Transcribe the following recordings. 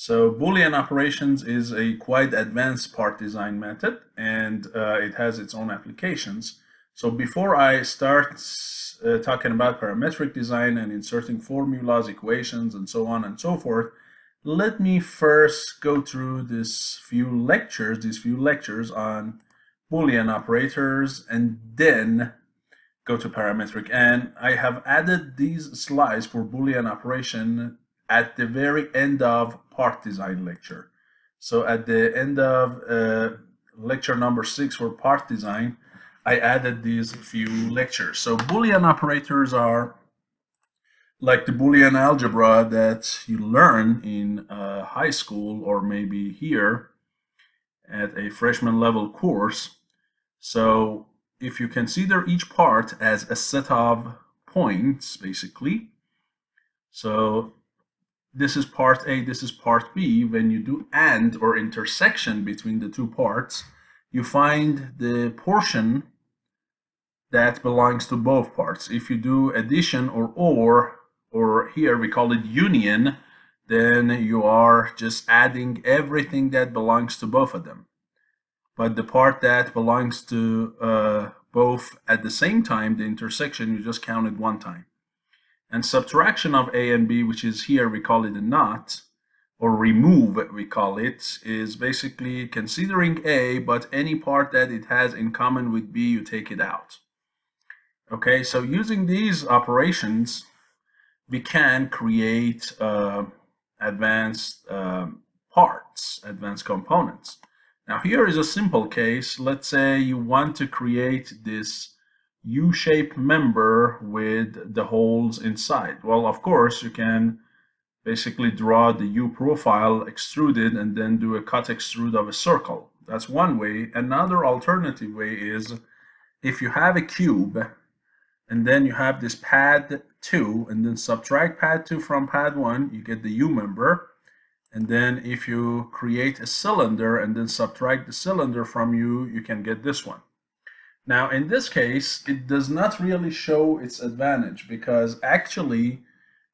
So Boolean operations is a quite advanced part design method and uh, it has its own applications. So before I start uh, talking about parametric design and inserting formulas, equations, and so on and so forth, let me first go through this few lectures, these few lectures on Boolean operators and then go to parametric. And I have added these slides for Boolean operation at the very end of part design lecture. So at the end of uh, lecture number six for part design, I added these few lectures. So Boolean operators are like the Boolean algebra that you learn in uh, high school or maybe here at a freshman level course. So if you consider each part as a set of points, basically, so this is part A, this is part B, when you do AND or intersection between the two parts, you find the portion that belongs to both parts. If you do addition or OR, or here we call it union, then you are just adding everything that belongs to both of them. But the part that belongs to uh, both at the same time, the intersection, you just count it one time. And subtraction of A and B, which is here, we call it a not, or remove, we call it, is basically considering A, but any part that it has in common with B, you take it out. Okay, so using these operations, we can create uh, advanced uh, parts, advanced components. Now here is a simple case. Let's say you want to create this U-shaped member with the holes inside. Well, of course, you can basically draw the U profile extruded and then do a cut extrude of a circle. That's one way. Another alternative way is if you have a cube and then you have this pad 2 and then subtract pad 2 from pad 1, you get the U member. And then if you create a cylinder and then subtract the cylinder from U, you can get this one. Now, in this case, it does not really show its advantage because actually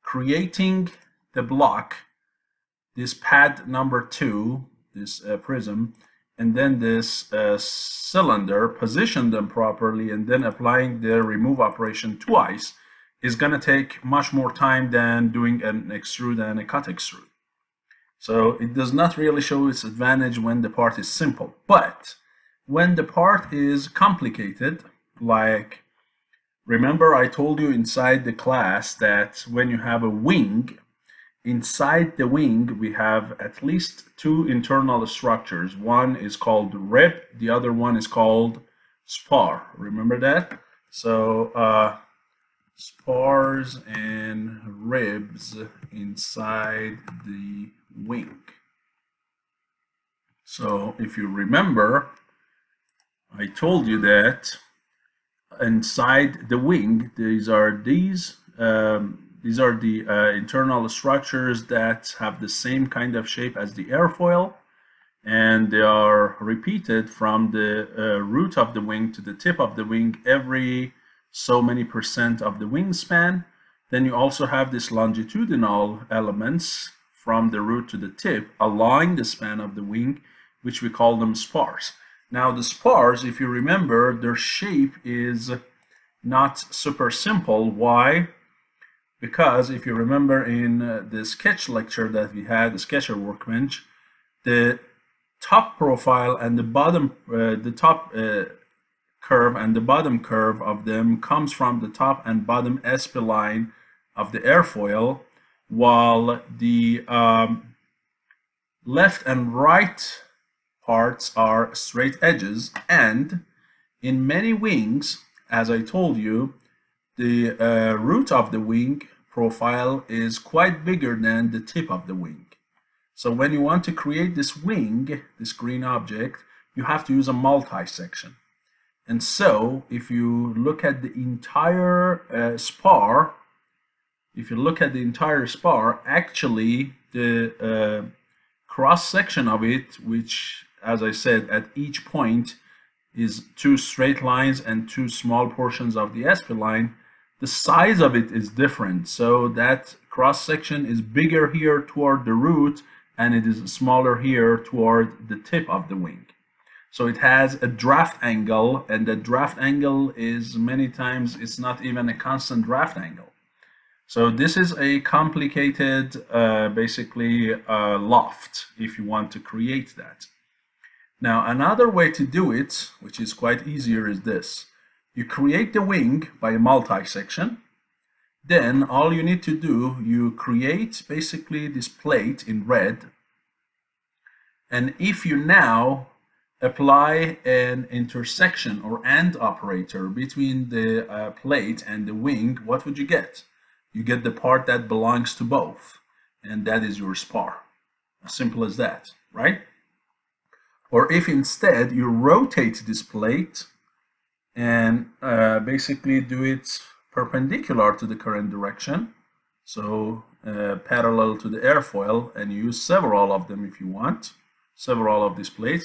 creating the block, this pad number two, this uh, prism, and then this uh, cylinder, position them properly, and then applying the remove operation twice is going to take much more time than doing an extrude and a cut extrude. So it does not really show its advantage when the part is simple. But when the part is complicated, like remember I told you inside the class that when you have a wing, inside the wing we have at least two internal structures. One is called rib, the other one is called spar. Remember that? So uh, spars and ribs inside the wing. So if you remember, I told you that inside the wing, these are these um, these are the uh, internal structures that have the same kind of shape as the airfoil and they are repeated from the uh, root of the wing to the tip of the wing every so many percent of the wingspan. Then you also have these longitudinal elements from the root to the tip along the span of the wing, which we call them spars. Now the spars, if you remember, their shape is not super simple. Why? Because if you remember in uh, the sketch lecture that we had, the Sketcher workbench, the top profile and the bottom, uh, the top uh, curve and the bottom curve of them comes from the top and bottom S-spline of the airfoil, while the um, left and right parts are straight edges and in many wings, as I told you, the uh, root of the wing profile is quite bigger than the tip of the wing. So when you want to create this wing, this green object, you have to use a multi-section. And so if you look at the entire uh, spar, if you look at the entire spar, actually the uh, cross section of it, which as I said, at each point is two straight lines and two small portions of the S-spline, the size of it is different. So that cross section is bigger here toward the root and it is smaller here toward the tip of the wing. So it has a draft angle, and the draft angle is many times, it's not even a constant draft angle. So this is a complicated, uh, basically, uh, loft, if you want to create that. Now, another way to do it, which is quite easier, is this. You create the wing by a multi-section. Then all you need to do, you create basically this plate in red. And if you now apply an intersection or AND operator between the uh, plate and the wing, what would you get? You get the part that belongs to both. And that is your spar. As simple as that, right? Or if instead you rotate this plate and uh, basically do it perpendicular to the current direction, so uh, parallel to the airfoil, and use several of them if you want, several of these plates.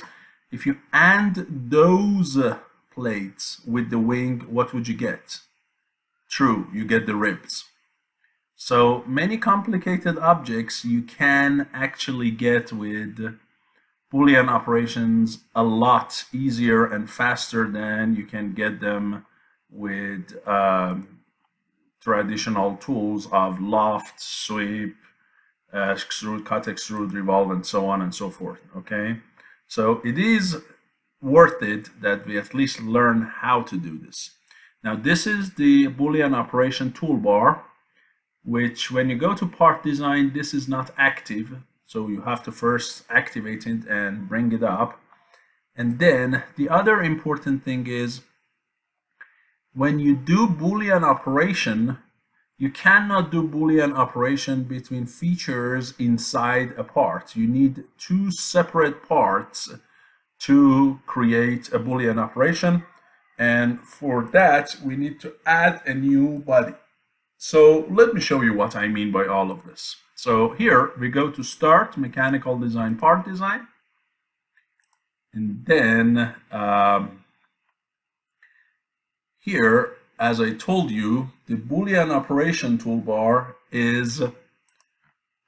If you AND those plates with the wing, what would you get? True, you get the ribs. So many complicated objects you can actually get with Boolean operations a lot easier and faster than you can get them with um, traditional tools of loft, sweep, uh, extrude, cut, extrude, revolve, and so on and so forth. Okay, so it is worth it that we at least learn how to do this. Now this is the Boolean operation toolbar, which when you go to part design, this is not active so you have to first activate it and bring it up. And then the other important thing is when you do Boolean operation, you cannot do Boolean operation between features inside a part. You need two separate parts to create a Boolean operation. And for that, we need to add a new body. So let me show you what I mean by all of this. So here we go to start mechanical design part design. And then um, here, as I told you, the Boolean operation toolbar is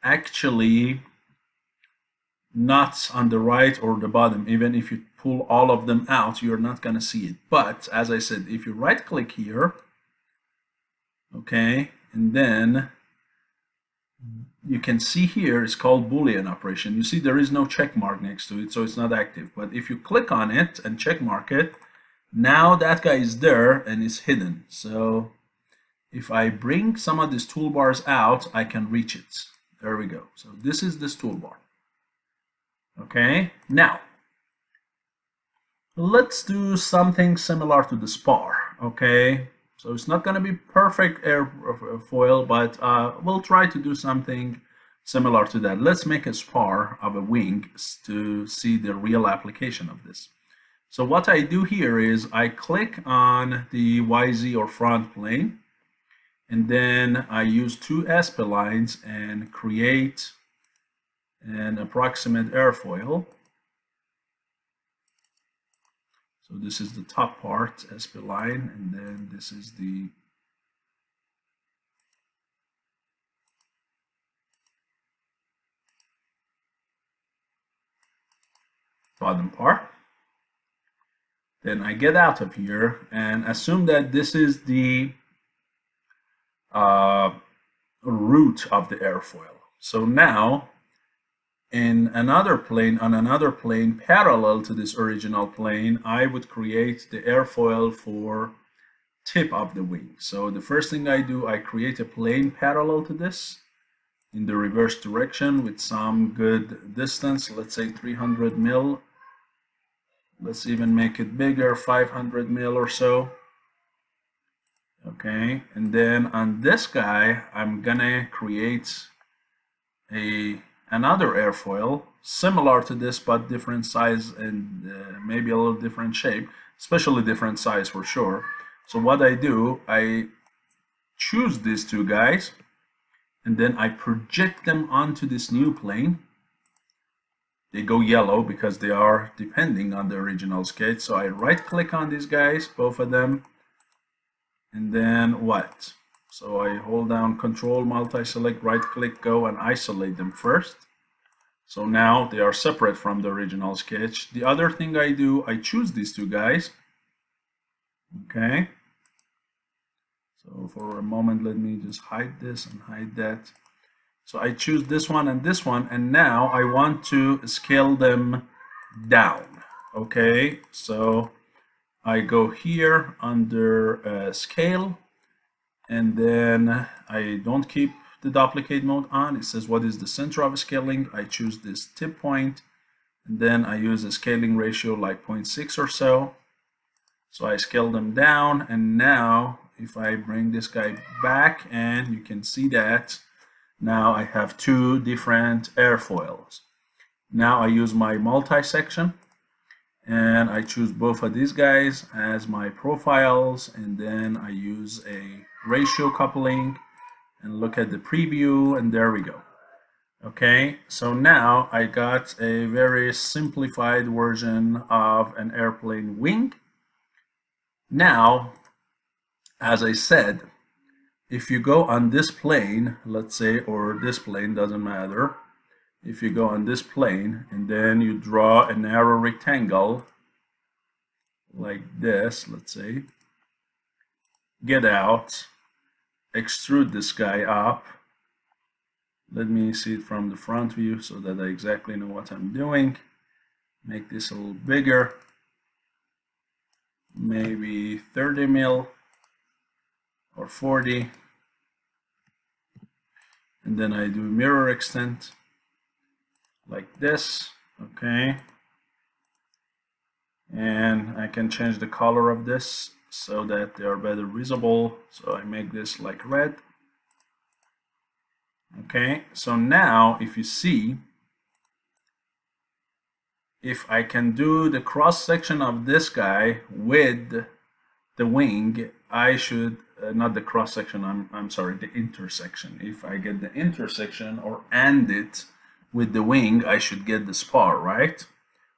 actually not on the right or the bottom. Even if you pull all of them out, you're not going to see it. But as I said, if you right click here, okay, and then you can see here it's called boolean operation. You see there is no check mark next to it so it's not active. But if you click on it and check mark it now that guy is there and it's hidden. So if I bring some of these toolbars out I can reach it. There we go. So this is this toolbar. Okay now let's do something similar to the spar okay so it's not going to be perfect airfoil, but uh, we'll try to do something similar to that. Let's make a spar of a wing to see the real application of this. So what I do here is I click on the YZ or front plane, and then I use two splines and create an approximate airfoil. So this is the top part, spline, and then this is the bottom part. Then I get out of here and assume that this is the uh, root of the airfoil. So now in another plane, on another plane parallel to this original plane, I would create the airfoil for tip of the wing. So the first thing I do, I create a plane parallel to this in the reverse direction with some good distance, let's say 300 mil. Let's even make it bigger, 500 mil or so. Okay, and then on this guy, I'm gonna create a another airfoil similar to this but different size and uh, maybe a little different shape especially different size for sure. So what I do I choose these two guys and then I project them onto this new plane. They go yellow because they are depending on the original sketch so I right click on these guys both of them. And then what so I hold down control multi-select right click go and isolate them first So now they are separate from the original sketch. The other thing I do, I choose these two guys. Okay. So for a moment, let me just hide this and hide that. So I choose this one and this one, and now I want to scale them down. Okay, so I go here under uh, scale, and then I don't keep the duplicate mode on. It says what is the center of scaling. I choose this tip point, and then I use a scaling ratio like 0.6 or so. So I scale them down, and now if I bring this guy back, and you can see that now I have two different airfoils. Now I use my multi-section and I choose both of these guys as my profiles and then I use a ratio coupling and look at the preview and there we go. Okay, so now I got a very simplified version of an airplane wing. Now, as I said, if you go on this plane, let's say, or this plane, doesn't matter. If you go on this plane and then you draw a narrow rectangle like this, let's say, get out, extrude this guy up. Let me see it from the front view so that I exactly know what I'm doing. Make this a little bigger, maybe 30 mil or 40 and then I do mirror extent like this okay and I can change the color of this so that they are better visible so I make this like red okay so now if you see if I can do the cross section of this guy with the wing I should uh, not the cross section, I'm, I'm sorry, the intersection. If I get the intersection or and it with the wing, I should get the spar, right?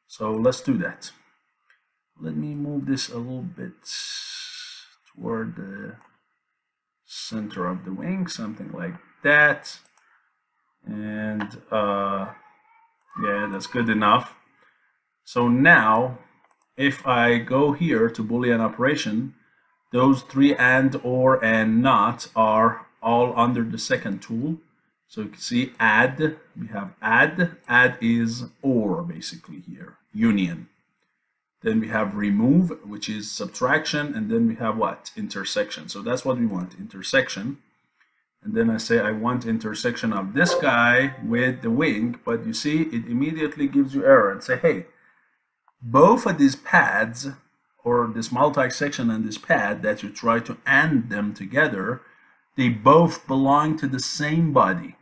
So let's do that. Let me move this a little bit toward the center of the wing, something like that. And uh, yeah, that's good enough. So now, if I go here to Boolean operation, those three and, or, and not are all under the second tool. So you can see add, we have add, add is or basically here, union. Then we have remove, which is subtraction, and then we have what? Intersection. So that's what we want, intersection. And then I say I want intersection of this guy with the wing, but you see it immediately gives you error and say, hey, both of these pads or this multi-section and this pad that you try to AND them together, they both belong to the same body.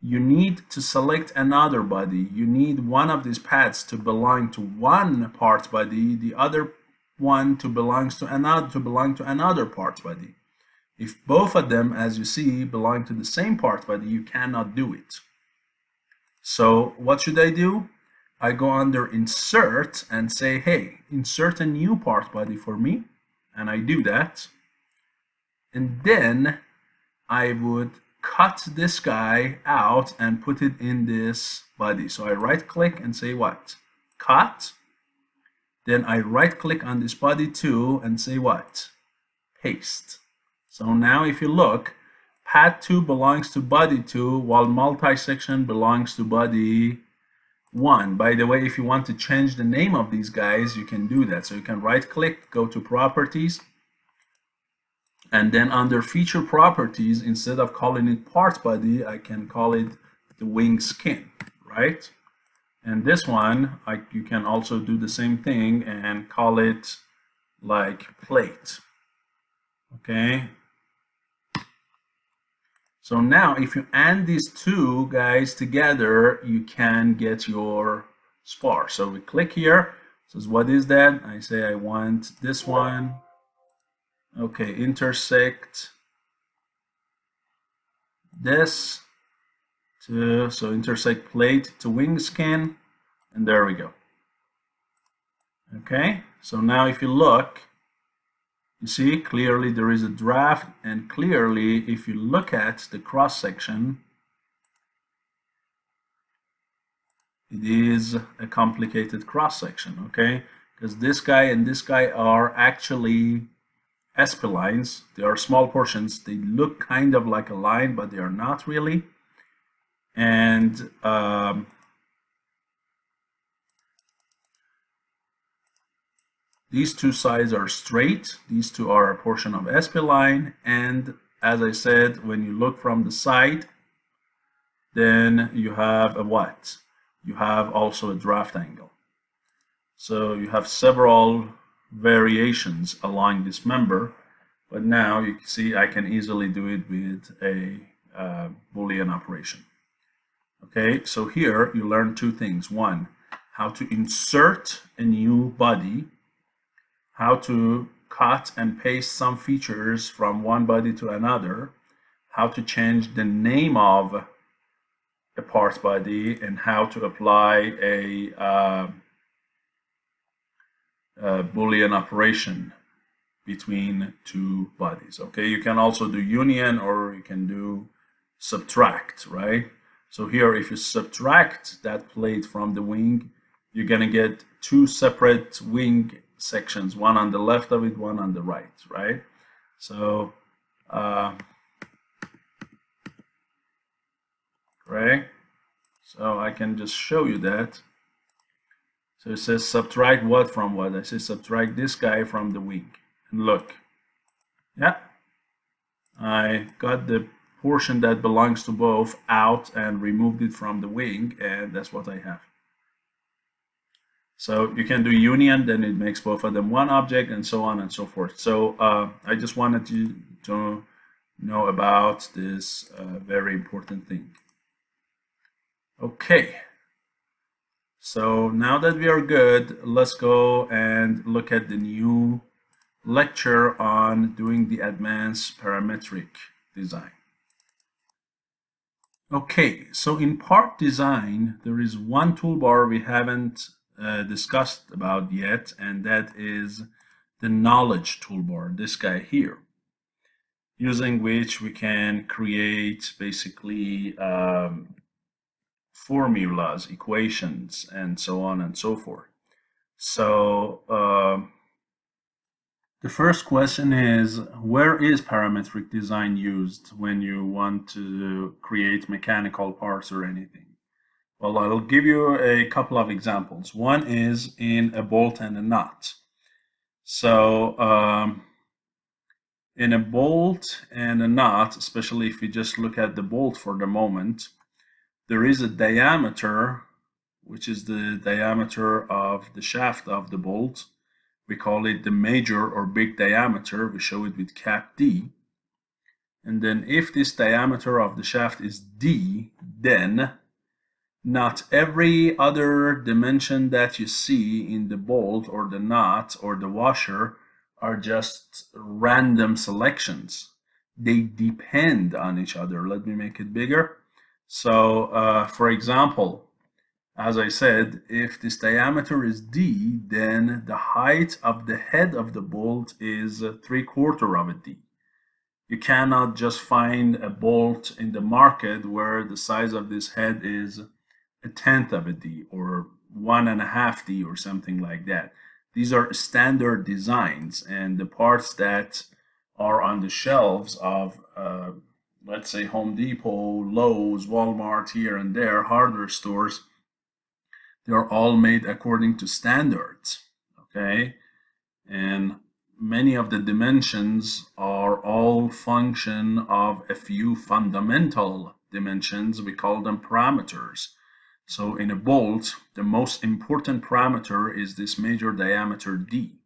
You need to select another body. You need one of these pads to belong to one part body, the other one to belongs to another to belong to another part body. If both of them, as you see, belong to the same part body, you cannot do it. So what should I do? I go under insert and say, hey, insert a new part body for me. And I do that. And then I would cut this guy out and put it in this body. So I right click and say what? Cut. Then I right click on this body too and say what? Paste. So now if you look, pad 2 belongs to body 2 while multi-section belongs to body one. By the way, if you want to change the name of these guys, you can do that. So you can right click, go to properties, and then under feature properties, instead of calling it part body, I can call it the wing skin, right? And this one, I, you can also do the same thing and call it like plate. Okay, so now if you add these two guys together, you can get your spar. So we click here, says what is that? I say I want this one. Okay, intersect this to, so intersect plate to wing skin, and there we go. Okay, so now if you look, you see, clearly there is a draft, and clearly, if you look at the cross section, it is a complicated cross section, okay? Because this guy and this guy are actually spilines. They are small portions. They look kind of like a line, but they are not really. And um, these two sides are straight. These two are a portion of spiline. And as I said, when you look from the side, then you have a what? You have also a draft angle. So you have several variations along this member, but now you can see I can easily do it with a uh, Boolean operation. Okay, so here you learn two things. One, how to insert a new body, how to cut and paste some features from one body to another, how to change the name of a part body, and how to apply a uh, uh, Boolean operation between two bodies. Okay, you can also do union or you can do subtract, right? So here, if you subtract that plate from the wing, you're gonna get two separate wing sections, one on the left of it, one on the right, right? So, uh, right? So I can just show you that. So it says subtract what from what? I say subtract this guy from the wing. And look, yeah, I got the portion that belongs to both out and removed it from the wing, and that's what I have. So you can do union, then it makes both of them one object, and so on and so forth. So uh, I just wanted you to know about this uh, very important thing. Okay. So now that we are good, let's go and look at the new lecture on doing the advanced parametric design. Okay, so in part design, there is one toolbar we haven't uh, discussed about yet, and that is the knowledge toolbar, this guy here, using which we can create basically um, formulas, equations, and so on and so forth. So uh, the first question is, where is parametric design used when you want to create mechanical parts or anything? Well, I'll give you a couple of examples. One is in a bolt and a nut. So um, in a bolt and a nut, especially if you just look at the bolt for the moment, there is a diameter, which is the diameter of the shaft of the bolt. We call it the major or big diameter. We show it with cap D. And then if this diameter of the shaft is D, then not every other dimension that you see in the bolt or the nut or the washer are just random selections. They depend on each other. Let me make it bigger. So uh, for example, as I said, if this diameter is D, then the height of the head of the bolt is three quarter of a D. You cannot just find a bolt in the market where the size of this head is a tenth of a D or one and a half D or something like that. These are standard designs and the parts that are on the shelves of uh, let's say Home Depot, Lowe's, Walmart here and there, hardware stores, they're all made according to standards, okay? And many of the dimensions are all function of a few fundamental dimensions. We call them parameters. So in a bolt, the most important parameter is this major diameter D.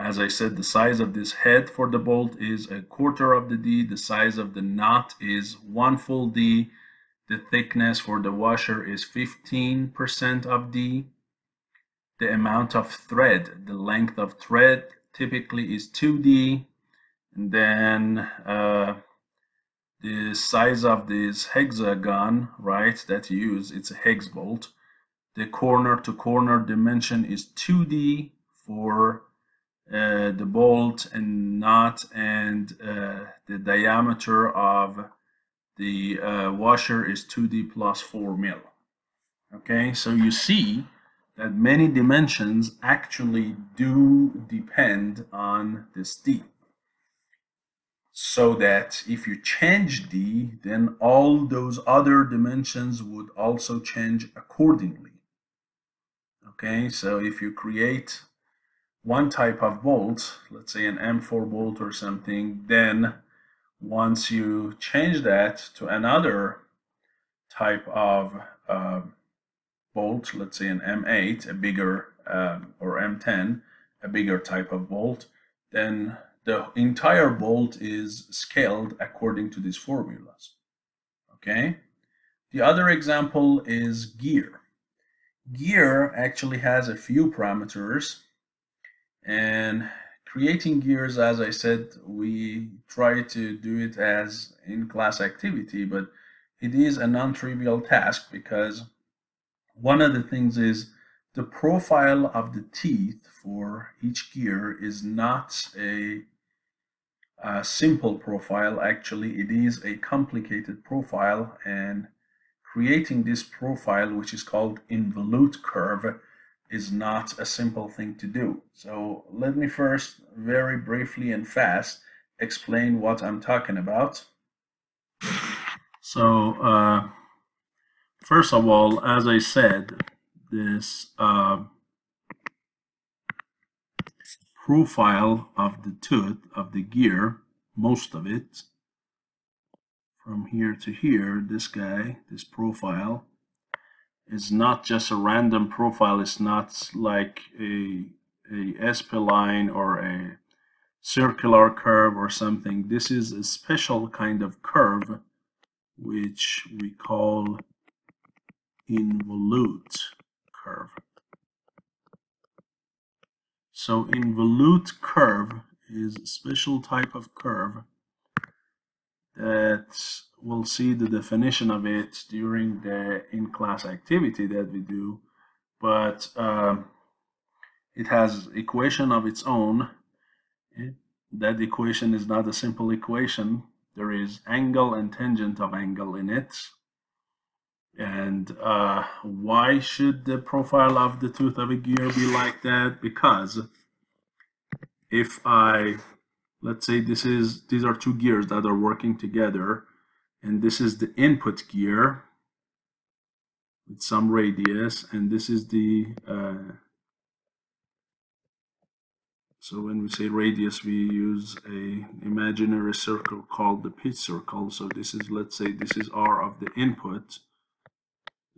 As I said, the size of this head for the bolt is a quarter of the D. The size of the nut is one full D. The thickness for the washer is 15% of D. The amount of thread, the length of thread typically is 2D. And then uh, the size of this hexagon, right, that you use, it's a hex bolt. The corner to corner dimension is 2D for uh, the bolt and nut and uh, the diameter of the uh, washer is 2D plus 4 mil. Okay, so you see that many dimensions actually do depend on this D. So that if you change D, then all those other dimensions would also change accordingly. Okay, so if you create one type of bolt, let's say an M4 bolt or something, then once you change that to another type of uh, bolt, let's say an M8, a bigger, um, or M10, a bigger type of bolt, then the entire bolt is scaled according to these formulas. Okay? The other example is gear. Gear actually has a few parameters and creating gears, as I said, we try to do it as in-class activity, but it is a non-trivial task because one of the things is the profile of the teeth for each gear is not a, a, simple profile. Actually, it is a complicated profile and creating this profile, which is called involute curve, is not a simple thing to do. So let me first very briefly and fast explain what I'm talking about. So uh, first of all, as I said, this uh, profile of the tooth of the gear, most of it, from here to here, this guy, this profile, is not just a random profile. It's not like a, a S-spline or a circular curve or something. This is a special kind of curve which we call involute curve. So involute curve is a special type of curve that we'll see the definition of it during the in-class activity that we do, but um, it has equation of its own. It, that equation is not a simple equation. There is angle and tangent of angle in it. And uh, why should the profile of the tooth of a gear be like that? Because if I, let's say this is, these are two gears that are working together, and this is the input gear with some radius and this is the uh, so when we say radius we use a imaginary circle called the pitch circle. So this is let's say this is r of the input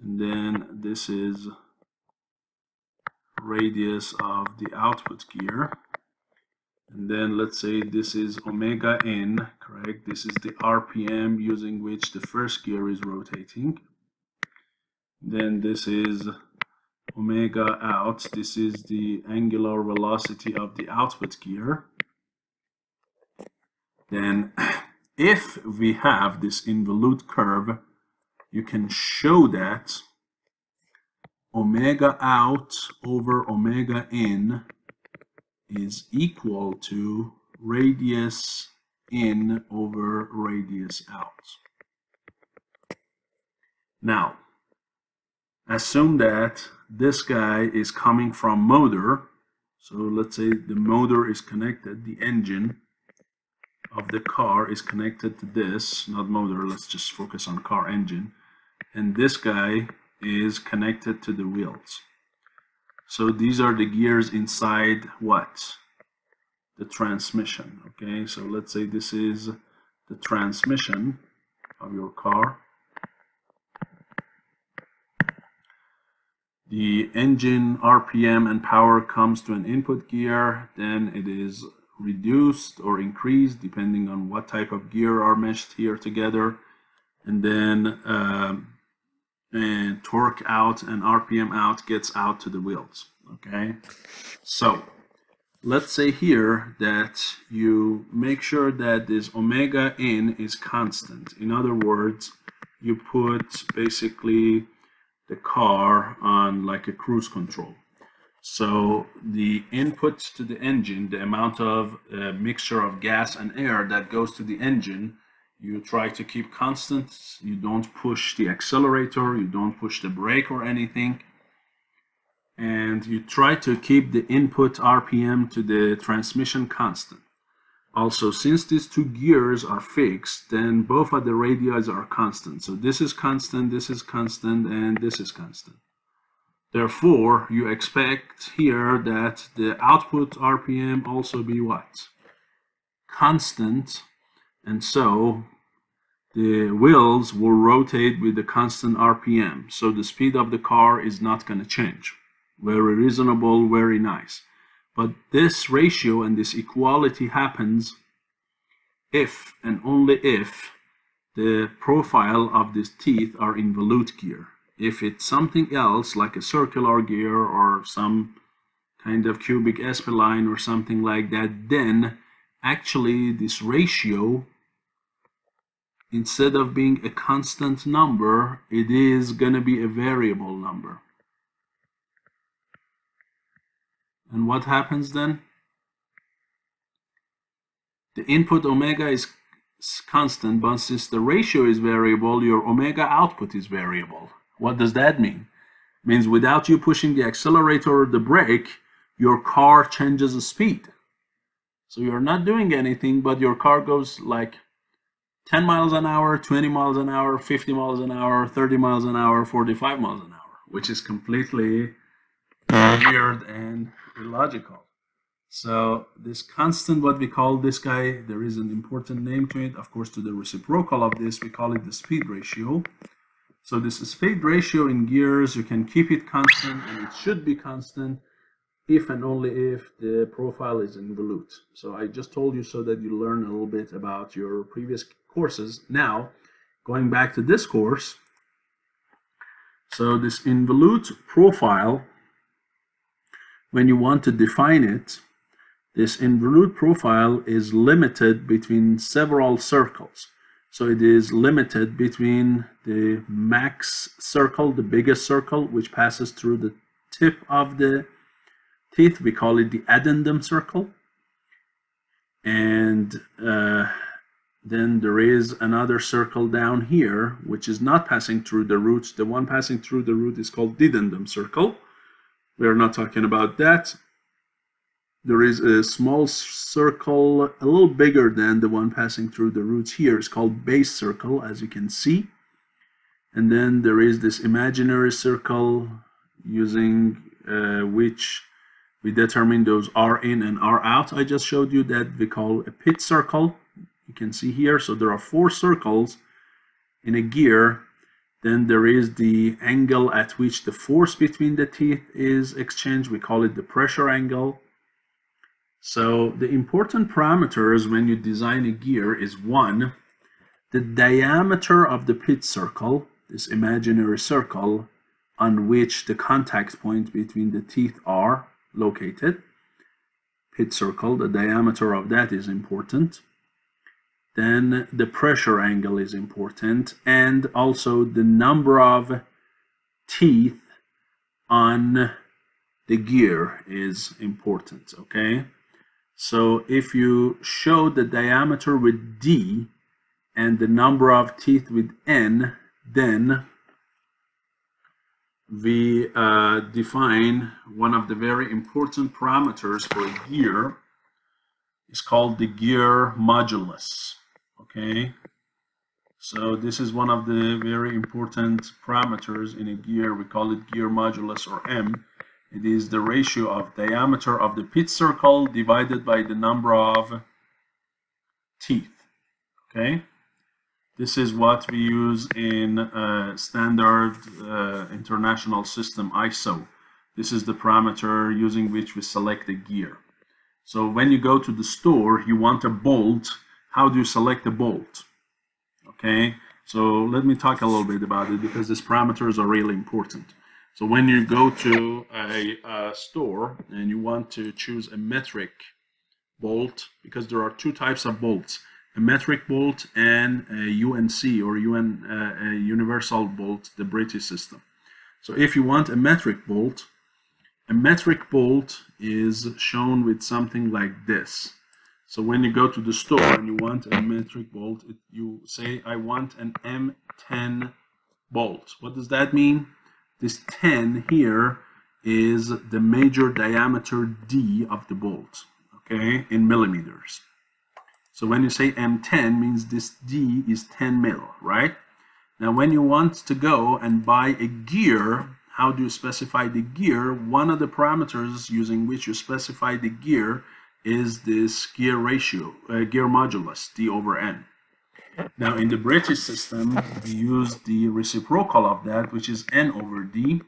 and then this is radius of the output gear and then let's say this is omega n correct? This is the rpm using which the first gear is rotating. Then this is omega out. This is the angular velocity of the output gear. Then if we have this involute curve you can show that omega out over omega in is equal to radius in over radius out. Now, assume that this guy is coming from motor. So let's say the motor is connected, the engine of the car is connected to this, not motor, let's just focus on car engine. And this guy is connected to the wheels. So these are the gears inside what? The transmission, okay? So let's say this is the transmission of your car. The engine RPM and power comes to an input gear, then it is reduced or increased depending on what type of gear are meshed here together. And then um, and torque out and RPM out gets out to the wheels. Okay, so let's say here that you make sure that this omega in is constant. In other words, you put basically the car on like a cruise control. So the input to the engine, the amount of uh, mixture of gas and air that goes to the engine, you try to keep constant. You don't push the accelerator. You don't push the brake or anything. And you try to keep the input RPM to the transmission constant. Also since these two gears are fixed then both of the radii are constant. So this is constant this is constant and this is constant. Therefore you expect here that the output RPM also be what? Constant. And so the wheels will rotate with the constant RPM. So the speed of the car is not going to change. Very reasonable, very nice. But this ratio and this equality happens if and only if the profile of these teeth are involute gear. If it's something else like a circular gear or some kind of cubic S-spline or something like that, then actually this ratio instead of being a constant number, it is going to be a variable number. And what happens then? The input omega is constant, but since the ratio is variable, your omega output is variable. What does that mean? It means without you pushing the accelerator or the brake, your car changes the speed. So you're not doing anything, but your car goes like 10 miles an hour, 20 miles an hour, 50 miles an hour, 30 miles an hour, 45 miles an hour, which is completely mm-hmm. weird and illogical. So this constant, what we call this guy, there is an important name to it. Of course, to the reciprocal of this, we call it the speed ratio. So this speed ratio in gears, you can keep it constant and it should be constant if and only if the profile is involute. So I just told you so that you learn a little bit about your previous courses. Now, going back to this course, so this involute profile, when you want to define it, this involute profile is limited between several circles. So it is limited between the max circle, the biggest circle, which passes through the tip of the teeth. We call it the addendum circle. And uh, then there is another circle down here, which is not passing through the roots. The one passing through the root is called Dedendum circle. We're not talking about that. There is a small circle, a little bigger than the one passing through the roots here. It's called base circle, as you can see. And then there is this imaginary circle using uh, which we determine those R in and R out. I just showed you that we call a pit circle can see here. So there are four circles in a gear. Then there is the angle at which the force between the teeth is exchanged. We call it the pressure angle. So the important parameters when you design a gear is one the diameter of the pit circle this imaginary circle on which the contact point between the teeth are located. Pit circle the diameter of that is important then the pressure angle is important and also the number of teeth on the gear is important okay? So if you show the diameter with D and the number of teeth with N then we uh, define one of the very important parameters for a gear. Is called the gear modulus okay. So this is one of the very important parameters in a gear. We call it gear modulus or M. It is the ratio of diameter of the pit circle divided by the number of teeth. Okay. This is what we use in uh, standard uh, international system ISO this is the parameter using which we select a gear. So when you go to the store you want a bolt how do you select a bolt? Okay, so let me talk a little bit about it because these parameters are really important. So when you go to a, a store and you want to choose a metric bolt, because there are two types of bolts, a metric bolt and a UNC or UN, uh, a universal bolt, the British system. So if you want a metric bolt, a metric bolt is shown with something like this. So when you go to the store and you want a metric bolt, it, you say, I want an M10 bolt. What does that mean? This 10 here is the major diameter D of the bolt, okay, in millimeters. So when you say M10 means this D is 10 mil, right? Now when you want to go and buy a gear, how do you specify the gear? One of the parameters using which you specify the gear is this gear ratio, uh, gear modulus, D over N. Now in the British system, we use the reciprocal of that, which is N over D.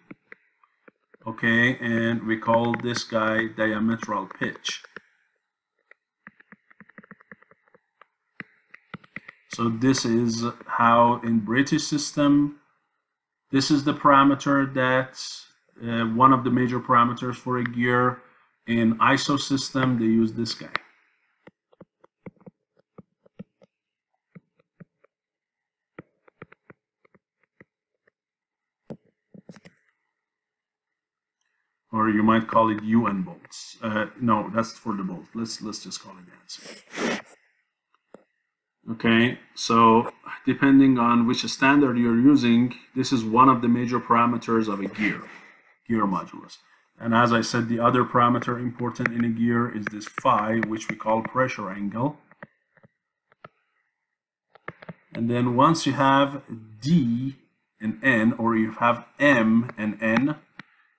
Okay, and we call this guy diametral pitch. So this is how in British system, this is the parameter that's uh, one of the major parameters for a gear. In ISO system, they use this guy. or you might call it UN bolts. Uh, no, that's for the bolt. Let's let's just call it that. Okay, so depending on which standard you're using, this is one of the major parameters of a gear, gear modulus. And as I said, the other parameter important in a gear is this phi, which we call pressure angle. And then once you have D and N, or you have M and N,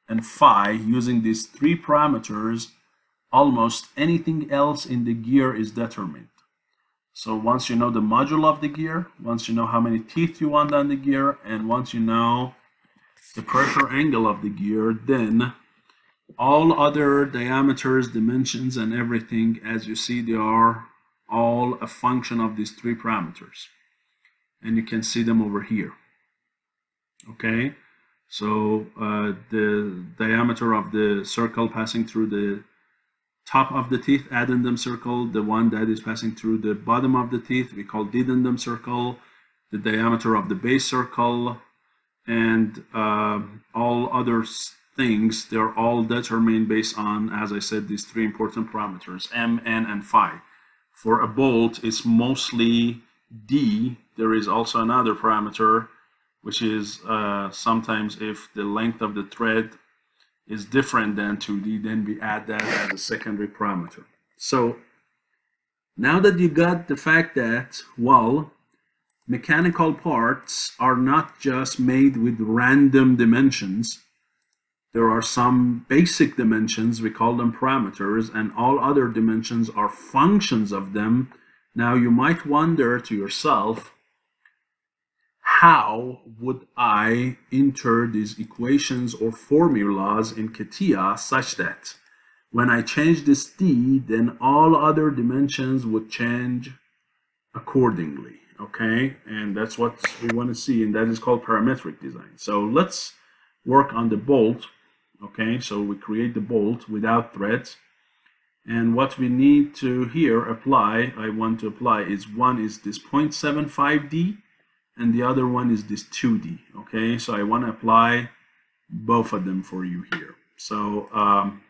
and phi using these three parameters, almost anything else in the gear is determined. So once you know the module of the gear, once you know how many teeth you want on the gear, and once you know the pressure angle of the gear, then all other diameters, dimensions, and everything, as you see, they are all a function of these three parameters. And you can see them over here. Okay? So uh, the diameter of the circle passing through the top of the teeth, addendum circle, the one that is passing through the bottom of the teeth, we call dedendum circle, the diameter of the base circle, and uh, all other things, they're all determined based on, as I said, these three important parameters, M, N, and phi. For a bolt, it's mostly D. There is also another parameter which is uh, sometimes if the length of the thread is different than 2D, then we add that as a secondary parameter. So now that you got the fact that, well, mechanical parts are not just made with random dimensions, there are some basic dimensions, we call them parameters, and all other dimensions are functions of them. Now you might wonder to yourself, how would I enter these equations or formulas in CATIA such that when I change this d, then all other dimensions would change accordingly, okay? And that's what we want to see, and that is called parametric design. So let's work on the bolt, okay? So we create the bolt without threads. And what we need to here apply, I want to apply is one is this 0.75D, and the other one is this 2D okay so I want to apply both of them for you here so um,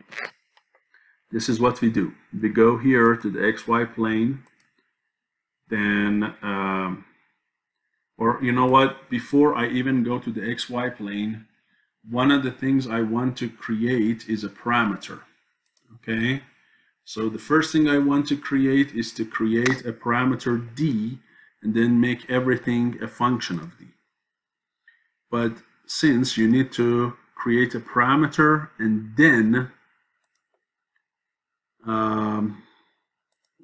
this is what we do we go here to the XY plane then um, or you know what before I even go to the XY plane one of the things I want to create is a parameter okay so the first thing I want to create is to create a parameter D and then make everything a function of d. But since you need to create a parameter and then um,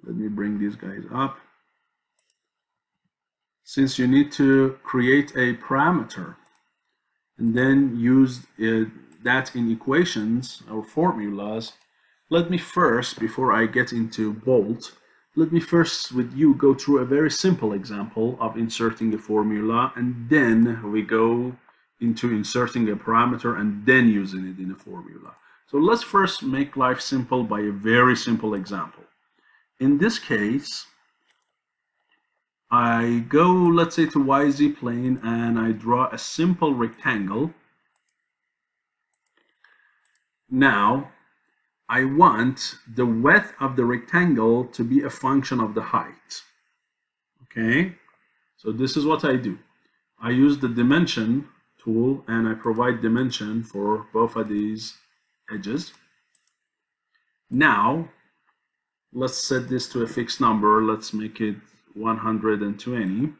let me bring these guys up. Since you need to create a parameter and then use it, that in equations or formulas, let me first, before I get into bolt, let me first with you go through a very simple example of inserting a formula and then we go into inserting a parameter and then using it in a formula. So let's first make life simple by a very simple example. In this case, I go, let's say, to YZ plane and I draw a simple rectangle. Now, I want the width of the rectangle to be a function of the height. Okay, so this is what I do. I use the dimension tool and I provide dimension for both of these edges. Now, let's set this to a fixed number. Let's make it 120.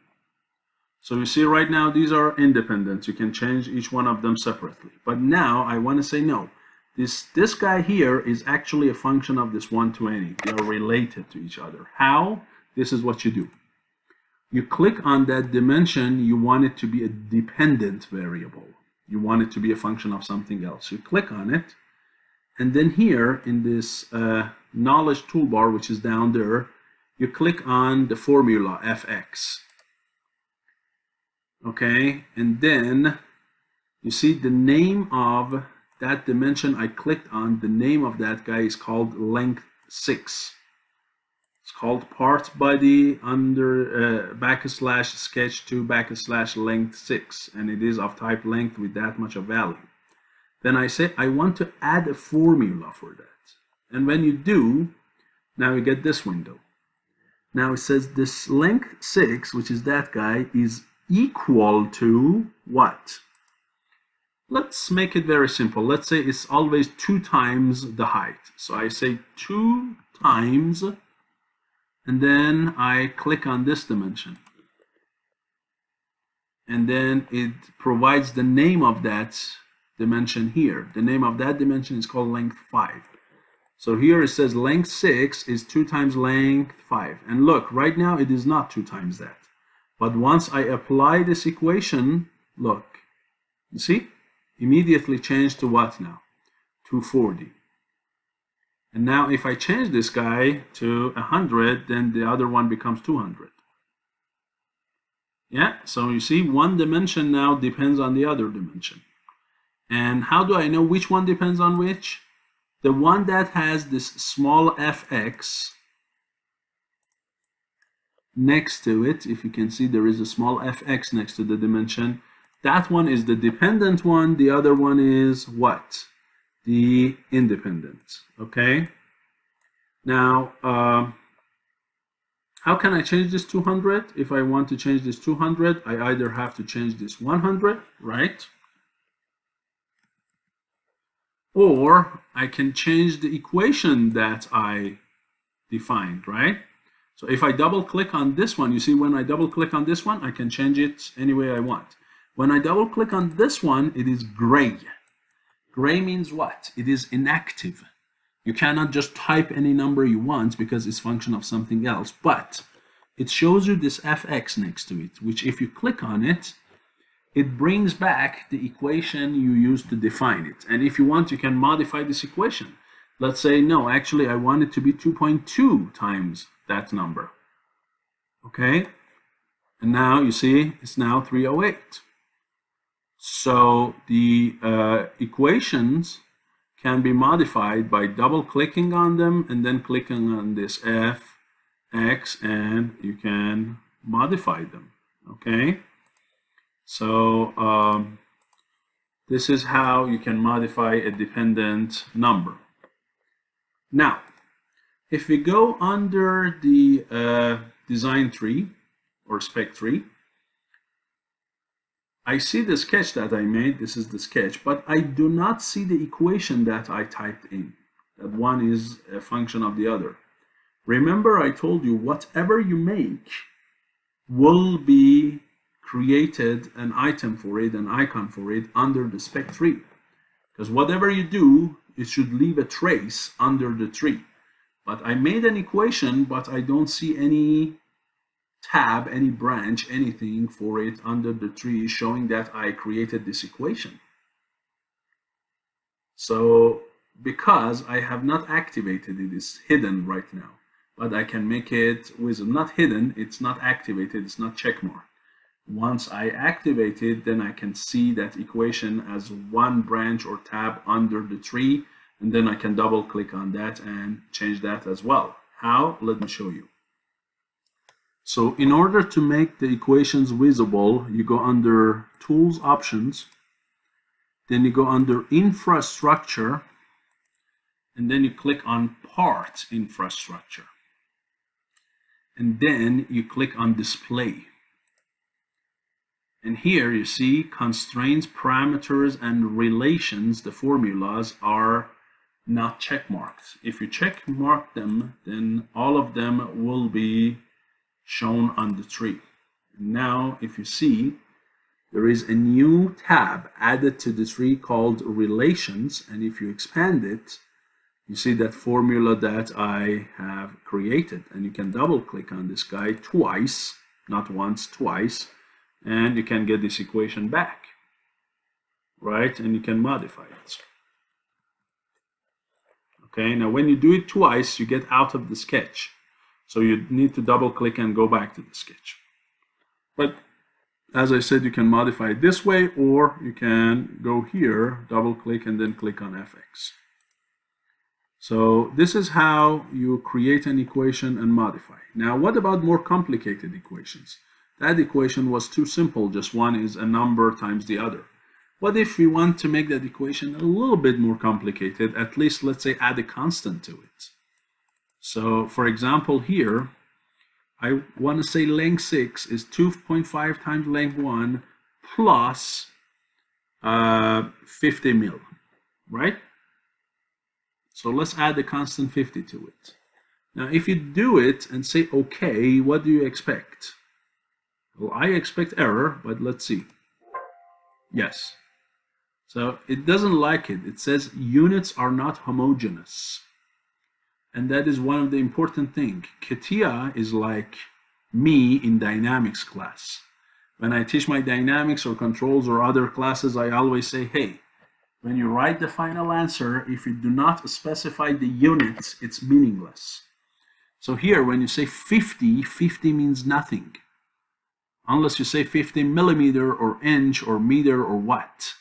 So you see right now, these are independent. You can change each one of them separately. But now I want to say no. This, this guy here is actually a function of this 120. They are related to each other. How? This is what you do. You click on that dimension, you want it to be a dependent variable. You want it to be a function of something else. You click on it, and then here in this uh, knowledge toolbar, which is down there, you click on the formula fx. Okay, and then you see the name of that dimension I clicked on, the name of that guy is called length 6. It's called part body under uh, backslash sketch 2 backslash length 6 and it is of type length with that much of value. Then I say I want to add a formula for that. And when you do, now you get this window. Now it says this length 6, which is that guy, is equal to what? Let's make it very simple. Let's say it's always 2 times the height. So I say 2 times, and then I click on this dimension. And then it provides the name of that dimension here. The name of that dimension is called length 5. So here it says length 6 is 2 times length 5. And look, right now it is not 2 times that. But once I apply this equation, look, you see, immediately change to what now? 240. And now if I change this guy to 100, then the other one becomes 200. Yeah, so you see one dimension now depends on the other dimension. And how do I know which one depends on which? The one that has this small fx next to it, if you can see there is a small fx next to the dimension, that one is the dependent one, the other one is what? The independent, okay? Now, uh, how can I change this 200? If I want to change this 200, I either have to change this 100, right? Or I can change the equation that I defined, right? So if I double click on this one, you see when I double click on this one, I can change it any way I want. When I double click on this one, it is gray. Gray means what? It is inactive. You cannot just type any number you want because it's function of something else, but it shows you this fx next to it, which if you click on it, it brings back the equation you used to define it. And if you want, you can modify this equation. Let's say, no, actually, I want it to be 2.2 times that number. Okay? And now you see it's now 308. So the uh, equations can be modified by double clicking on them and then clicking on this F, X, and you can modify them. Okay? So um, this is how you can modify a dependent number. Now, if we go under the uh, design tree or spec tree, I see the sketch that I made, this is the sketch, but I do not see the equation that I typed in, that one is a function of the other. Remember I told you whatever you make will be created an item for it, an icon for it under the spec tree. Because whatever you do, it should leave a trace under the tree. But I made an equation, but I don't see any tab, any branch, anything for it under the tree showing that I created this equation. So because I have not activated it, it's hidden right now. But I can make it with not hidden, it's not activated, it's not checkmark. Once I activate it, then I can see that equation as one branch or tab under the tree, and then I can double click on that and change that as well. How? Let me show you. So in order to make the equations visible, you go under Tools Options, then you go under Infrastructure, and then you click on part infrastructure. And then you click on display. And here you see constraints, parameters, and relations, the formulas are not check marked. If you check mark them, then all of them will be shown on the tree. Now, if you see, there is a new tab added to the tree called relations. And if you expand it, you see that formula that I have created. And you can double click on this guy twice, not once, twice, and you can get this equation back, right? And you can modify it. Okay, now when you do it twice, you get out of the sketch. So you need to double click and go back to the sketch. But as I said, you can modify it this way, or you can go here, double click, and then click on FX. So this is how you create an equation and modify. Now, what about more complicated equations? That equation was too simple, just one is a number times the other. What if we want to make that equation a little bit more complicated, at least let's say add a constant to it. So for example here, I want to say length 6 is 2.5 times length 1 plus uh, 50 mil, right? So let's add the constant 50 to it. Now, if you do it and say, okay, what do you expect? Well, I expect error, but let's see. Yes. So it doesn't like it. It says units are not homogeneous. And that is one of the important things. CATIA is like me in dynamics class. When I teach my dynamics or controls or other classes, I always say, hey, when you write the final answer, if you do not specify the units, it's meaningless. So here, when you say 50, 50 means nothing. Unless you say 50 millimeter or inch or meter or watt.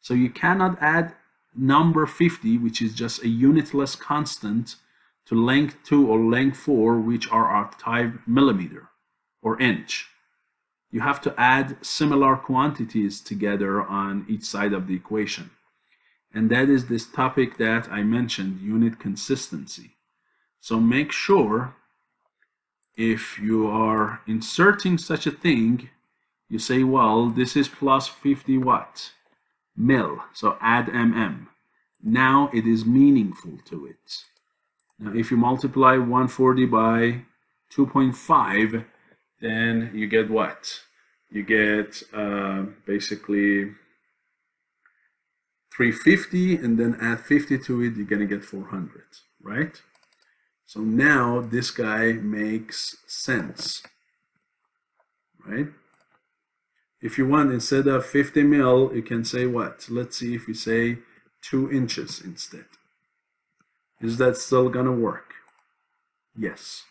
So you cannot add number 50, which is just a unitless constant, to length 2 or length 4, which are of type millimeter or inch. You have to add similar quantities together on each side of the equation and that is this topic that I mentioned, unit consistency. So make sure if you are inserting such a thing, you say, well, this is plus 50 what? Mil, so add mm. Now it is meaningful to it. Now if you multiply 140 by 2.5, then you get what? You get uh, basically 350 and then add 50 to it, you're gonna get 400, right? So now this guy makes sense, right? If you want, instead of 50 mil, you can say what? Let's see if we say two inches instead. Is that still gonna work? Yes,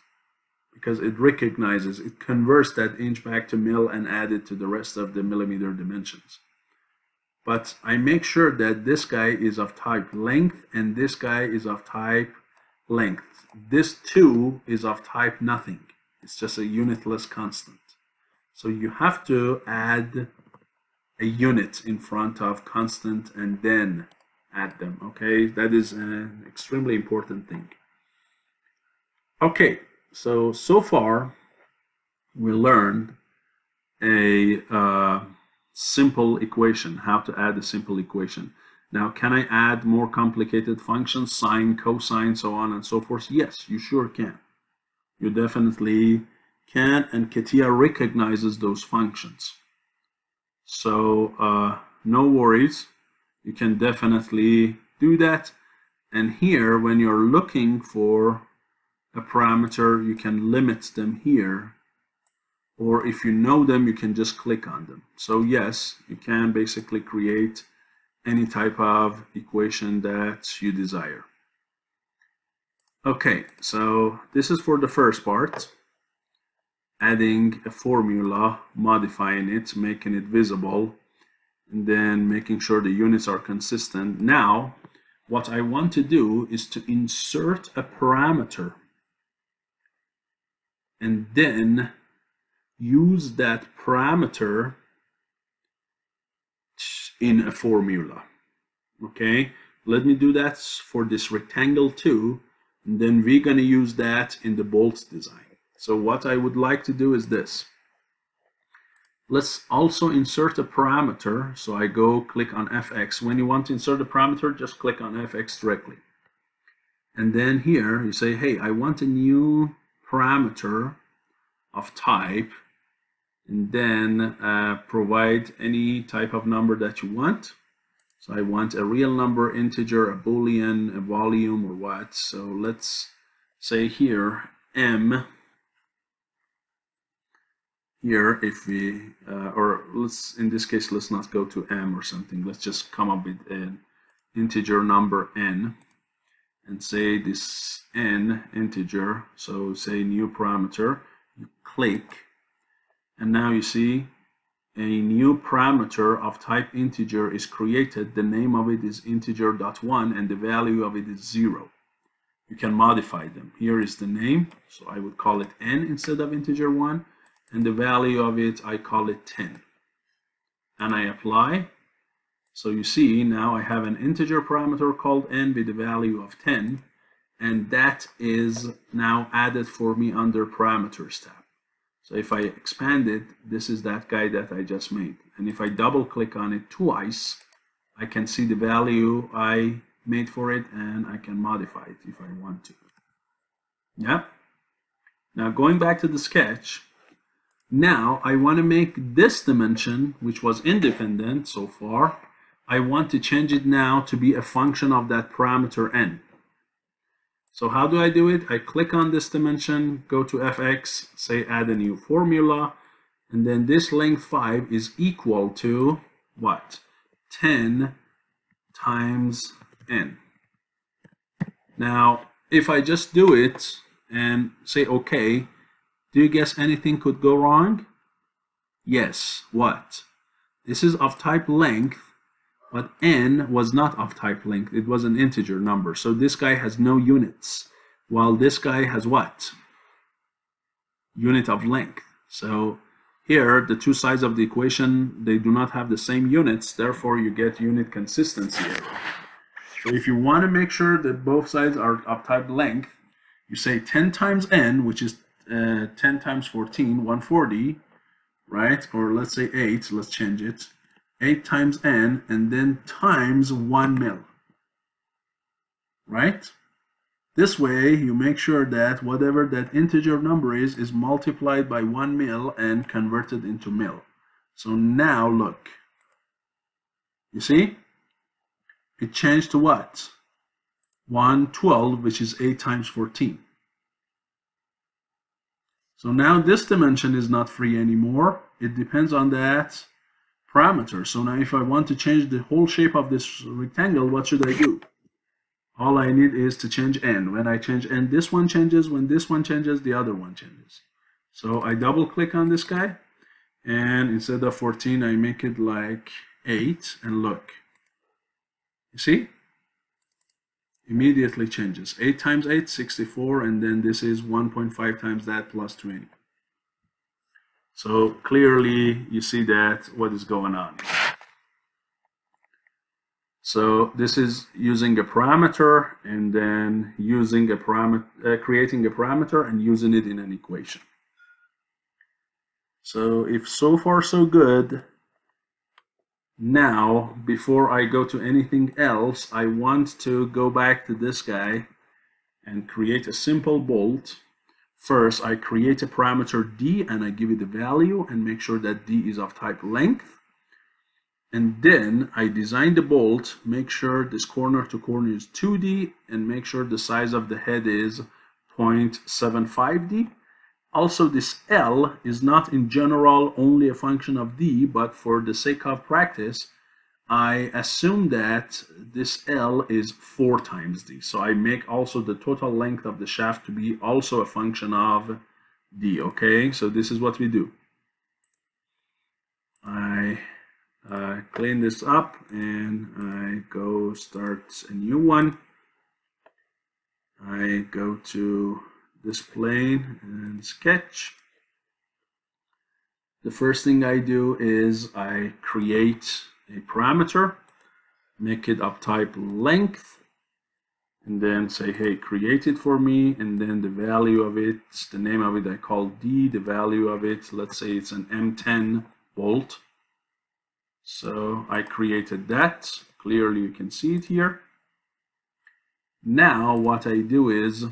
because it recognizes, it converts that inch back to mil and add it to the rest of the millimeter dimensions but I make sure that this guy is of type length and this guy is of type length. This 2 is of type nothing. It's just a unitless constant. So you have to add a unit in front of constant and then add them, okay? That is an extremely important thing. Okay, so, so far we learned a uh, simple equation, how to add a simple equation. Now, can I add more complicated functions, sine, cosine, so on and so forth? Yes, you sure can. You definitely can, and CATIA recognizes those functions. So, uh, no worries. You can definitely do that. And here, when you're looking for a parameter, you can limit them here or if you know them, you can just click on them. So yes, you can basically create any type of equation that you desire. Okay, so this is for the first part. Adding a formula, modifying it, making it visible, and then making sure the units are consistent. Now, what I want to do is to insert a parameter and then use that parameter in a formula. Okay, let me do that for this rectangle too, and then we're going to use that in the bolt design. So what I would like to do is this. Let's also insert a parameter. So I go click on fx. When you want to insert a parameter, just click on fx directly. And then here you say, hey, I want a new parameter of type and then uh, provide any type of number that you want. So I want a real number, integer, a boolean, a volume, or what. So let's say here m here if we uh, or let's in this case let's not go to m or something let's just come up with an integer number n and say this n integer so say new parameter you click and now you see a new parameter of type integer is created. The name of it is integer.1 and the value of it is 0. You can modify them. Here is the name, so I would call it n instead of integer 1, and the value of it, I call it 10. And I apply. So you see, now I have an integer parameter called n with the value of 10, and that is now added for me under parameters tab. So if I expand it, this is that guy that I just made. And if I double click on it twice, I can see the value I made for it and I can modify it if I want to. Yeah. Now going back to the sketch, now I want to make this dimension, which was independent so far, I want to change it now to be a function of that parameter n. So how do I do it? I click on this dimension, go to fx, say add a new formula, and then this length 5 is equal to what? 10 times n. Now, if I just do it and say OK, do you guess anything could go wrong? Yes. What? This is of type length but n was not of type length. It was an integer number. So this guy has no units, while this guy has what? Unit of length. So here, the two sides of the equation, they do not have the same units. Therefore, you get unit consistency So if you want to make sure that both sides are of type length, you say 10 times n, which is uh, 10 times 14, 140, right? Or let's say 8, let's change it. 8 times n and then times 1 mil. Right? This way, you make sure that whatever that integer number is, is multiplied by 1 mil and converted into mil. So now look. You see? It changed to what? 112, which is 8 times 14. So now this dimension is not free anymore. It depends on that parameter. So now if I want to change the whole shape of this rectangle, what should I do? All I need is to change n. When I change n, this one changes. When this one changes, the other one changes. So I double click on this guy. And instead of 14, I make it like 8. And look. You see? Immediately changes. 8 times 8, 64. And then this is 1.5 times that plus 20. So clearly you see that what is going on. So this is using a parameter and then using a parameter, uh, creating a parameter and using it in an equation. So if so far so good, now before I go to anything else, I want to go back to this guy and create a simple bolt First, I create a parameter d and I give it the value and make sure that d is of type length. And then I design the bolt, make sure this corner to corner is 2d and make sure the size of the head is 0.75d. Also, this L is not in general only a function of d, but for the sake of practice, I assume that this L is 4 times d. So I make also the total length of the shaft to be also a function of d, okay? So this is what we do. I uh, clean this up and I go start a new one. I go to this plane and sketch. The first thing I do is I create a parameter make it of type length and then say hey create it for me and then the value of it the name of it I call D the value of it let's say it's an M10 bolt so I created that. Clearly you can see it here. Now what I do is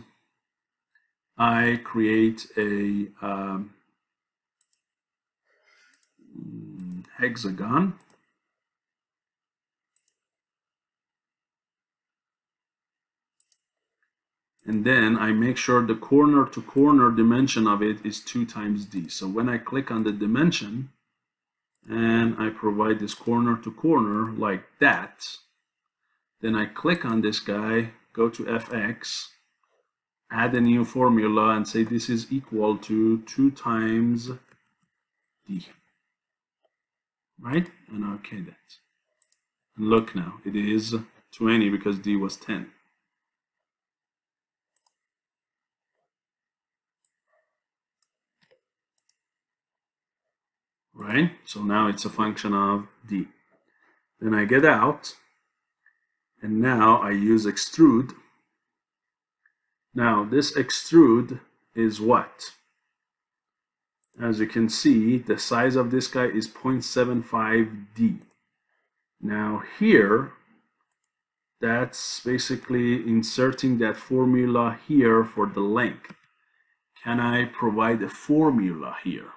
I create a um, hexagon and then I make sure the corner to corner dimension of it is 2 times d. So when I click on the dimension and I provide this corner to corner like that, then I click on this guy, go to fx, add a new formula and say this is equal to 2 times d. Right? And okay that. And look now, it is 20 because d was 10. Right? So now it's a function of d. Then I get out, and now I use extrude. Now this extrude is what? As you can see, the size of this guy is 0.75D. Now here, that's basically inserting that formula here for the length. Can I provide a formula here?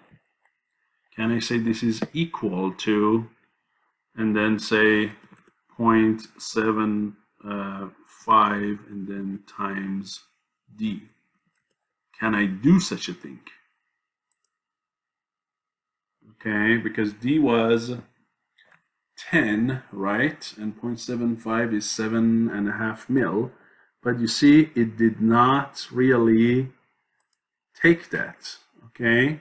Can I say this is equal to, and then say 0.75 uh, and then times d. Can I do such a thing? Okay, because d was 10, right? And 0.75 is seven and a half mil. But you see, it did not really take that, okay?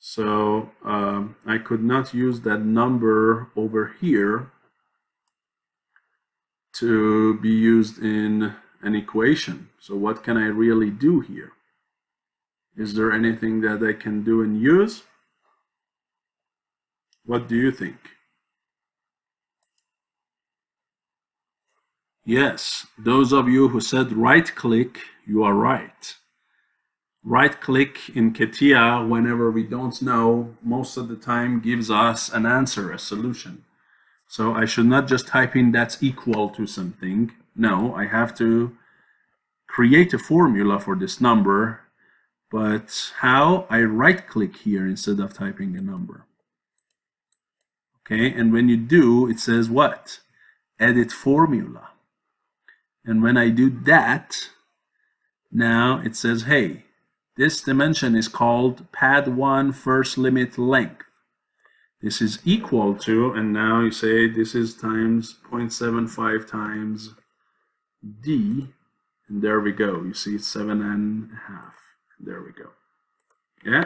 So um, I could not use that number over here to be used in an equation. So what can I really do here? Is there anything that I can do and use? What do you think? Yes, those of you who said right click, you are right right click in CATIA whenever we don't know most of the time gives us an answer, a solution. So I should not just type in that's equal to something. No, I have to create a formula for this number. But how? I right click here instead of typing a number. Okay, and when you do, it says what? Edit formula. And when I do that, now it says, hey, this dimension is called pad 1 first limit length. This is equal to, and now you say this is times 0.75 times d, and there we go. You see it's seven and a half. There we go. Yeah.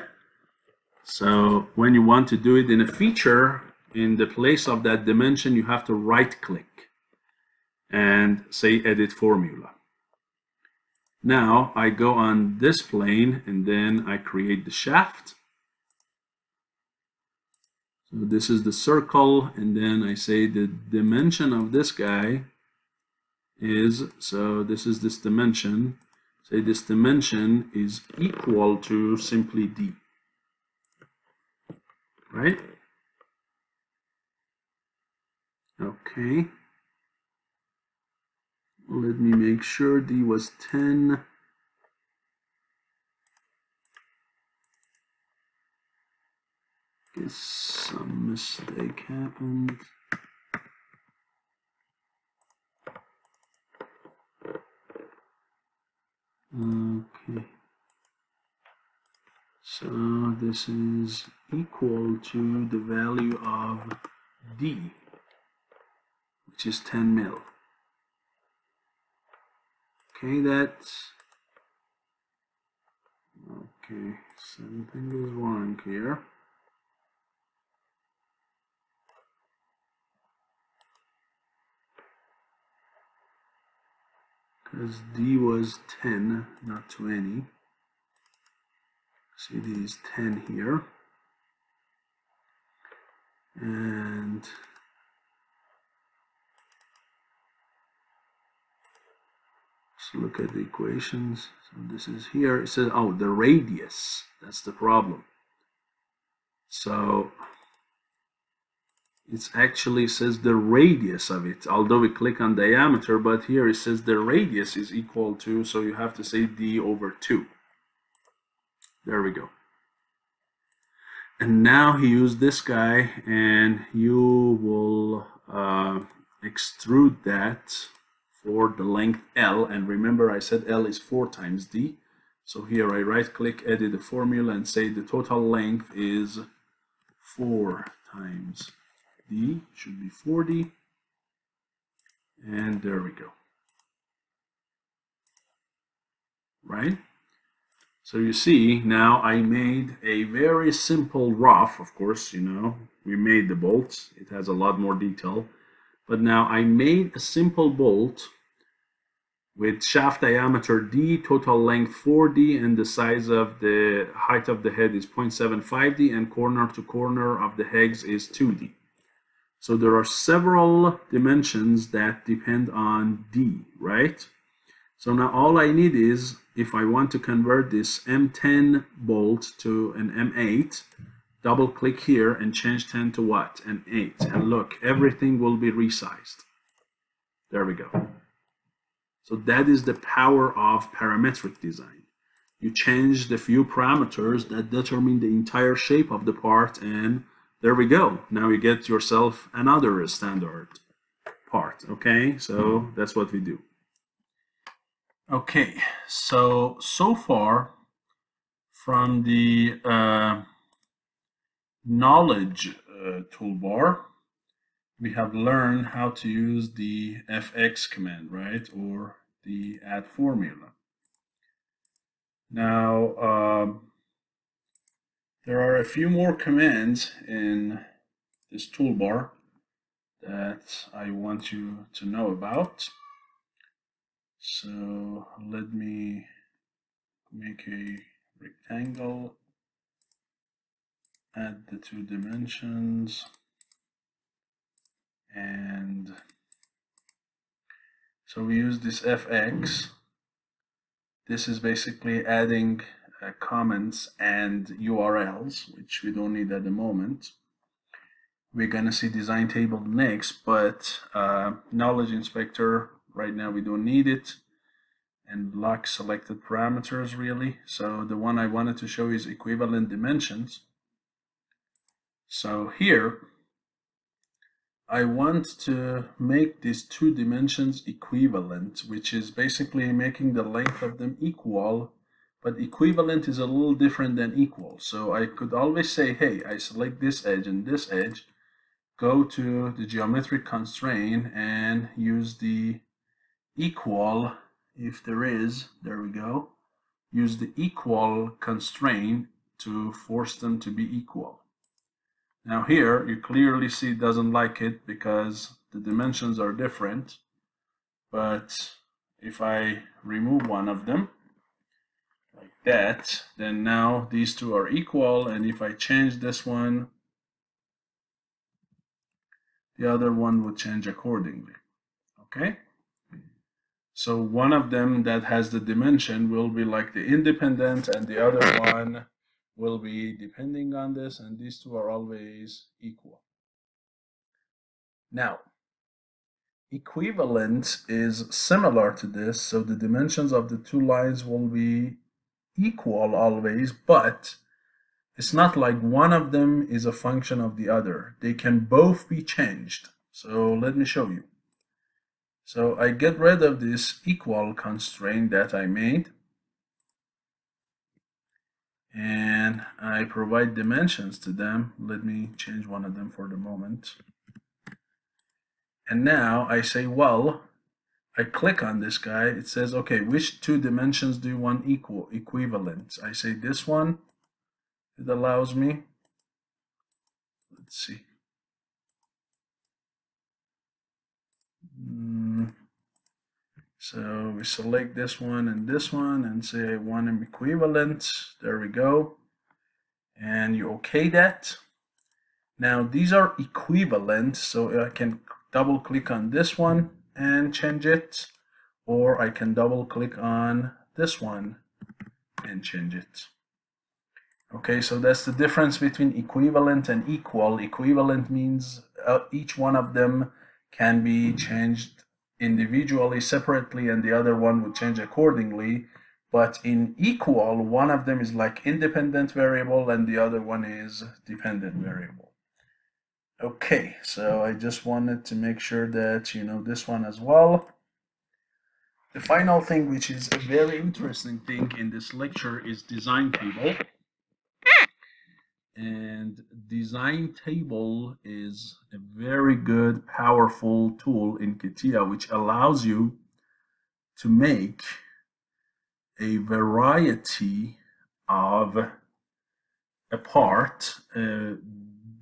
So when you want to do it in a feature, in the place of that dimension, you have to right click and say edit formula. Now I go on this plane and then I create the shaft. So this is the circle and then I say the dimension of this guy is, so this is this dimension, say this dimension is equal to simply d, right? Okay. Let me make sure D was 10. Guess some mistake happened. Okay. So this is equal to the value of D, which is 10 mil. Okay, that's okay. Something is wrong here. Because D was 10, not 20. See, D is 10 here. And look at the equations. So this is here. It says, oh, the radius. That's the problem. So it actually says the radius of it, although we click on diameter, but here it says the radius is equal to, so you have to say d over 2. There we go. And now he used this guy, and you will uh, extrude that for the length L. And remember, I said L is 4 times D. So here I right click, edit the formula, and say the total length is 4 times D, should be 40. And there we go. Right? So you see, now I made a very simple rough, of course, you know, we made the bolts. It has a lot more detail. But now I made a simple bolt with shaft diameter D, total length 4D, and the size of the height of the head is 0.75D, and corner to corner of the heads is 2D. So there are several dimensions that depend on D, right? So now all I need is, if I want to convert this M10 bolt to an M8, double click here and change 10 to what? An 8. And look, everything will be resized. There we go. So that is the power of parametric design. You change the few parameters that determine the entire shape of the part and there we go. Now you get yourself another standard part, okay? So that's what we do. Okay, so, so far from the uh, knowledge uh, toolbar, we have learned how to use the fx command, right? Or the add formula. Now, um, there are a few more commands in this toolbar that I want you to know about. So let me make a rectangle, add the two dimensions, and so we use this fx. This is basically adding uh, comments and URLs, which we don't need at the moment. We're going to see design table next, but uh, knowledge inspector, right now we don't need it. And lock selected parameters really. So the one I wanted to show is equivalent dimensions. So here, I want to make these two dimensions equivalent, which is basically making the length of them equal, but equivalent is a little different than equal. So I could always say, hey, I select this edge and this edge, go to the geometric constraint and use the equal, if there is, there we go, use the equal constraint to force them to be equal. Now here, you clearly see it doesn't like it because the dimensions are different. But if I remove one of them, like that, then now these two are equal. And if I change this one, the other one would change accordingly. Okay? So one of them that has the dimension will be like the independent and the other one will be depending on this and these two are always equal. Now, equivalent is similar to this, so the dimensions of the two lines will be equal always, but it's not like one of them is a function of the other. They can both be changed. So let me show you. So I get rid of this equal constraint that I made and I provide dimensions to them. Let me change one of them for the moment. And now I say, well, I click on this guy. It says, okay, which two dimensions do you want equal, equivalent? I say this one. It allows me. Let's see. Mm. So we select this one and this one and say one them equivalent. There we go. And you okay that. Now these are equivalent, so I can double click on this one and change it. or I can double click on this one and change it. Okay, so that's the difference between equivalent and equal. Equivalent means uh, each one of them can be changed individually, separately, and the other one would change accordingly. But in equal, one of them is like independent variable and the other one is dependent variable. Okay, so I just wanted to make sure that you know this one as well. The final thing, which is a very interesting thing in this lecture, is design table. And design table is a very good, powerful tool in CATIA, which allows you to make a variety of a part, a uh,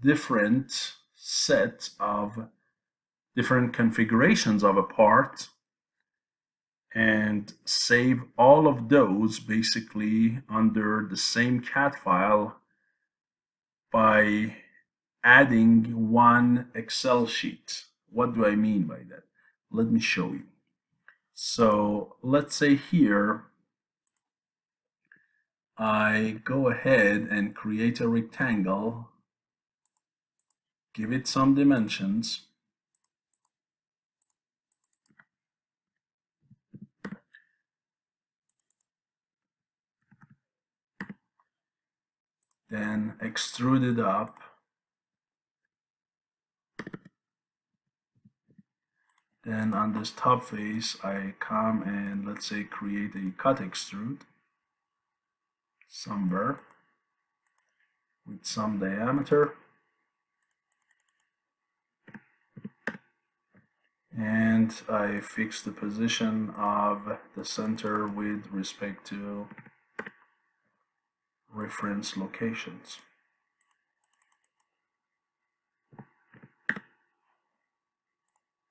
different set of different configurations of a part and save all of those basically under the same cat file by adding one Excel sheet. What do I mean by that? Let me show you. So let's say here I go ahead and create a rectangle, give it some dimensions, then extrude it up. Then on this top face I come and let's say create a cut extrude somewhere with some diameter. And I fix the position of the center with respect to reference locations.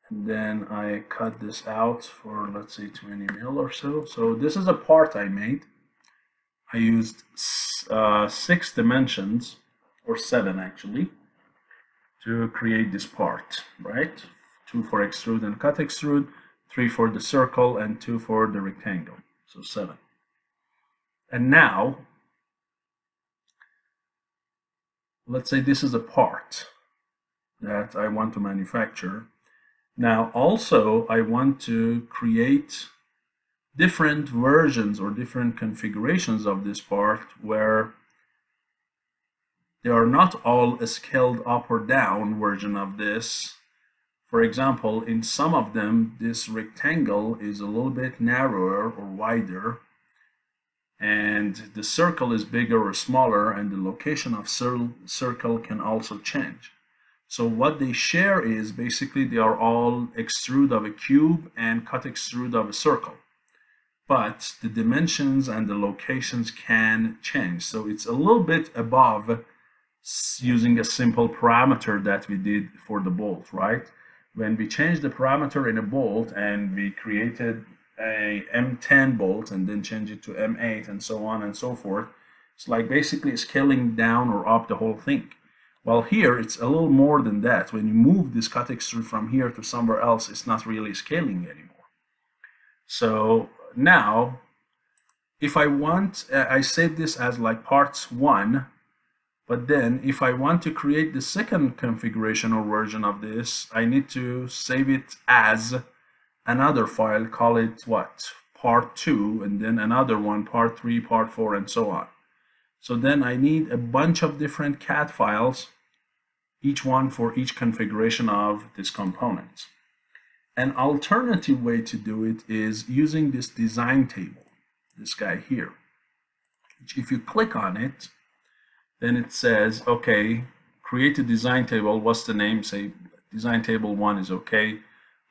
And then I cut this out for let's say 20 mil or so. So this is a part I made. I used uh, six dimensions, or seven actually, to create this part, right? Two for extrude and cut extrude, three for the circle, and two for the rectangle, so seven. And now let's say this is a part that I want to manufacture. Now also I want to create different versions or different configurations of this part where they are not all a scaled up or down version of this. For example, in some of them, this rectangle is a little bit narrower or wider and the circle is bigger or smaller and the location of circle can also change. So what they share is basically they are all extrude of a cube and cut extrude of a circle. But the dimensions and the locations can change. So it's a little bit above using a simple parameter that we did for the bolt, right? When we changed the parameter in a bolt and we created a M10 bolt and then change it to M8 and so on and so forth. It's like basically scaling down or up the whole thing. Well, here, it's a little more than that. When you move this cut extrude from here to somewhere else, it's not really scaling anymore. So now, if I want, I save this as like parts one, but then if I want to create the second configuration or version of this, I need to save it as another file, call it what? Part 2, and then another one, part 3, part 4, and so on. So then I need a bunch of different CAD files, each one for each configuration of this component. An alternative way to do it is using this design table, this guy here. If you click on it, then it says, okay, create a design table. What's the name? Say design table one is okay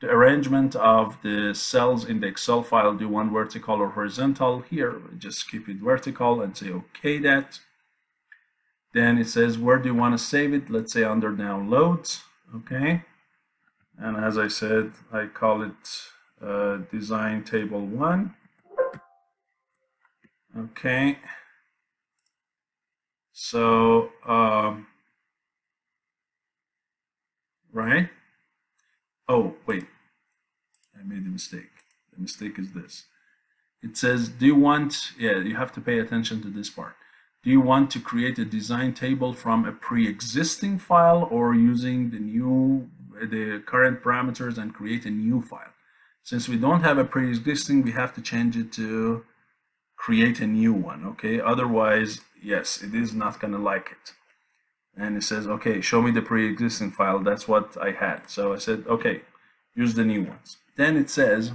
the arrangement of the cells in the Excel file, do want vertical or horizontal? Here, just keep it vertical and say okay that. Then it says where do you want to save it? Let's say under downloads, okay. And as I said, I call it uh, design table one. Okay. So, um, right. Oh, wait, I made a mistake. The mistake is this. It says, do you want, yeah, you have to pay attention to this part. Do you want to create a design table from a pre-existing file or using the new, the current parameters and create a new file? Since we don't have a pre-existing, we have to change it to create a new one, okay? Otherwise, yes, it is not gonna like it. And it says, okay, show me the pre-existing file. That's what I had. So I said, okay, use the new ones. Then it says,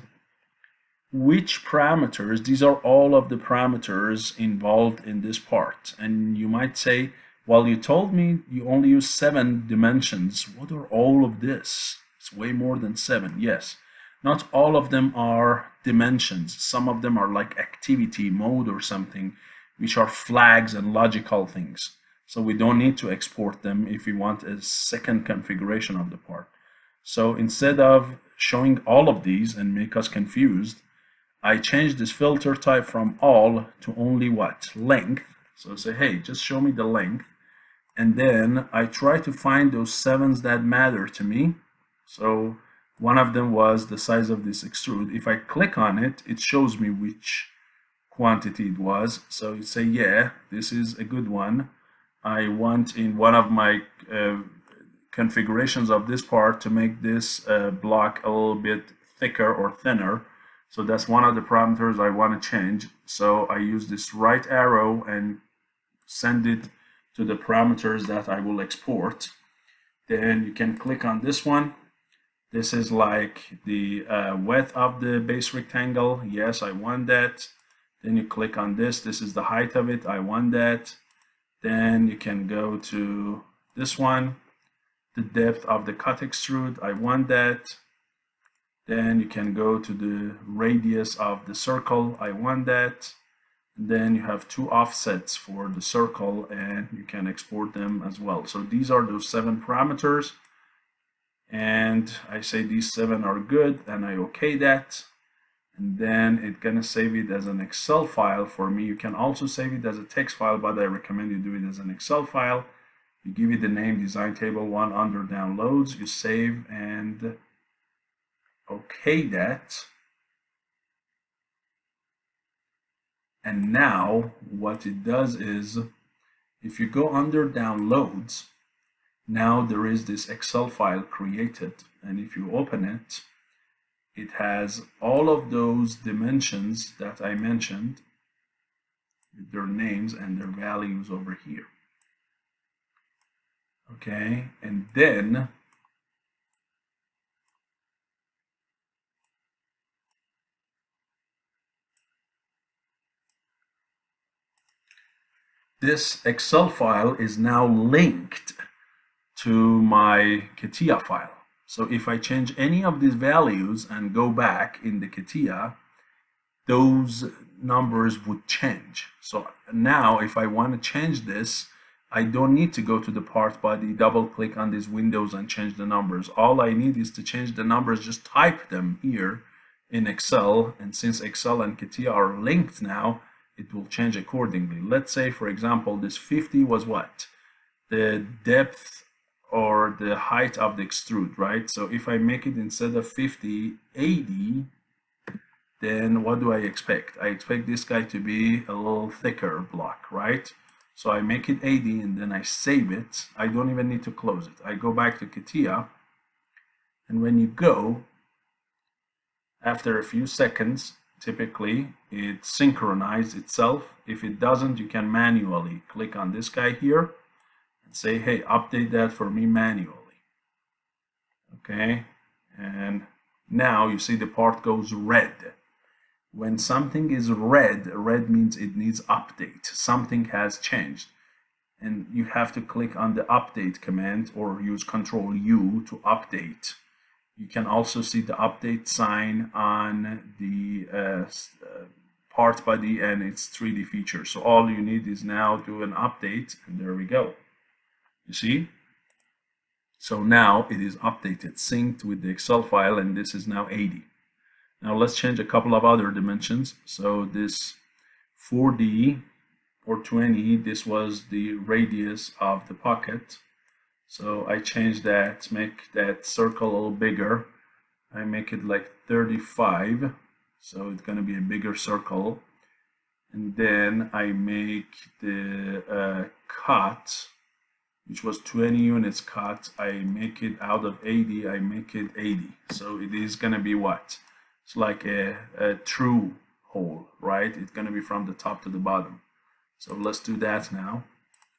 which parameters, these are all of the parameters involved in this part. And you might say, well, you told me you only use seven dimensions. What are all of this? It's way more than seven, yes. Not all of them are dimensions. Some of them are like activity mode or something, which are flags and logical things. So we don't need to export them if we want a second configuration of the part. So instead of showing all of these and make us confused, I change this filter type from all to only what? Length. So say, hey, just show me the length. And then I try to find those sevens that matter to me. So one of them was the size of this extrude. If I click on it, it shows me which quantity it was. So you say, yeah, this is a good one. I want in one of my uh, configurations of this part to make this uh, block a little bit thicker or thinner. So that's one of the parameters I want to change. So I use this right arrow and send it to the parameters that I will export. Then you can click on this one. This is like the uh, width of the base rectangle. Yes, I want that. Then you click on this. This is the height of it. I want that. Then you can go to this one, the depth of the cut extrude. I want that. Then you can go to the radius of the circle. I want that. And then you have two offsets for the circle and you can export them as well. So these are those seven parameters. And I say these seven are good and I okay that and then it's gonna save it as an Excel file for me. You can also save it as a text file, but I recommend you do it as an Excel file. You give it the name design table one under downloads, you save and okay that. And now what it does is if you go under downloads, now there is this Excel file created. And if you open it, it has all of those dimensions that I mentioned, their names and their values over here. Okay, and then this Excel file is now linked to my CATIA file. So if I change any of these values and go back in the CATIA, those numbers would change. So now if I want to change this, I don't need to go to the part body, double click on these windows and change the numbers. All I need is to change the numbers, just type them here in Excel. And since Excel and CATIA are linked now, it will change accordingly. Let's say, for example, this 50 was what? The depth or the height of the extrude, right? So if I make it instead of 50, 80, then what do I expect? I expect this guy to be a little thicker block, right? So I make it 80 and then I save it. I don't even need to close it. I go back to CATIA. and when you go, after a few seconds, typically it synchronizes itself. If it doesn't, you can manually click on this guy here say, hey, update that for me manually. Okay, and now you see the part goes red. When something is red, red means it needs update. Something has changed. And you have to click on the update command or use control U to update. You can also see the update sign on the uh, uh part body and its 3D feature. So all you need is now do an update and there we go. You see? So now it is updated, synced with the Excel file, and this is now 80. Now let's change a couple of other dimensions. So this 4D or 20, this was the radius of the pocket. So I change that, make that circle a little bigger. I make it like 35. So it's going to be a bigger circle. And then I make the uh, cut, which was 20 units cut. I make it out of 80, I make it 80. So it is going to be what? It's like a, a through hole, right? It's going to be from the top to the bottom. So let's do that now.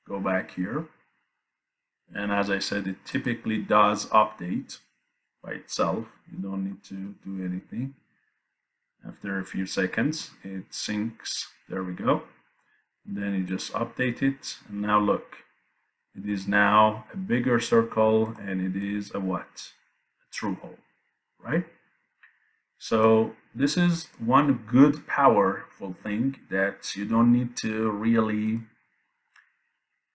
Go back here. And as I said, it typically does update by itself. You don't need to do anything. After a few seconds, it syncs. There we go. Then you just update it. And now look, it is now a bigger circle and it is a what? A through hole, right? So this is one good powerful thing that you don't need to really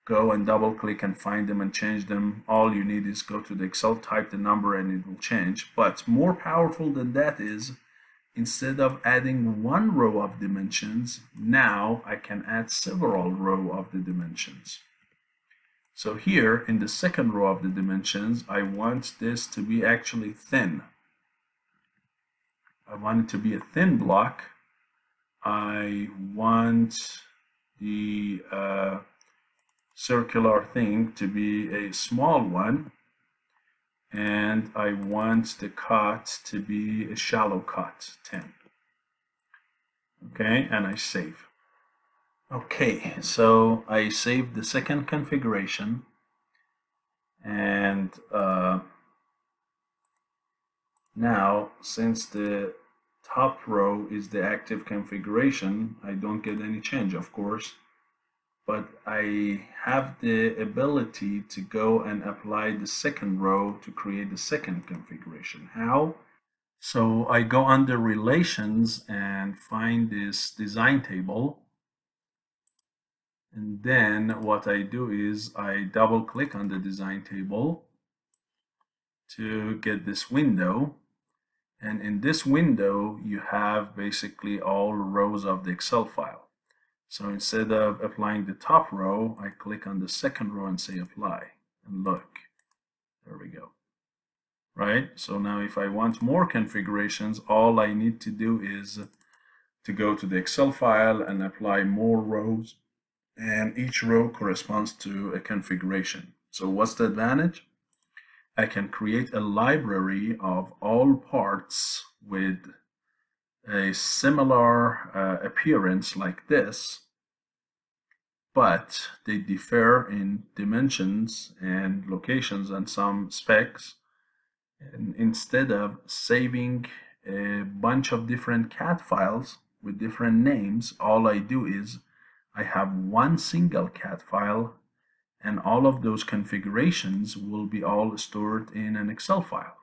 go and double click and find them and change them. All you need is go to the Excel, type the number and it will change. But more powerful than that is instead of adding one row of dimensions, now I can add several row of the dimensions. So here in the second row of the dimensions, I want this to be actually thin. I want it to be a thin block. I want the uh, circular thing to be a small one and I want the cut to be a shallow cut 10 okay and I save okay so I saved the second configuration and uh, now since the top row is the active configuration, I don't get any change, of course, but I have the ability to go and apply the second row to create the second configuration. How? So I go under relations and find this design table. And then what I do is I double click on the design table to get this window and in this window, you have basically all rows of the Excel file. So instead of applying the top row, I click on the second row and say apply. And look, there we go. Right? So now if I want more configurations, all I need to do is to go to the Excel file and apply more rows. And each row corresponds to a configuration. So what's the advantage? I can create a library of all parts with a similar uh, appearance like this, but they differ in dimensions and locations and some specs. And instead of saving a bunch of different cat files with different names, all I do is I have one single CAD file and all of those configurations will be all stored in an Excel file.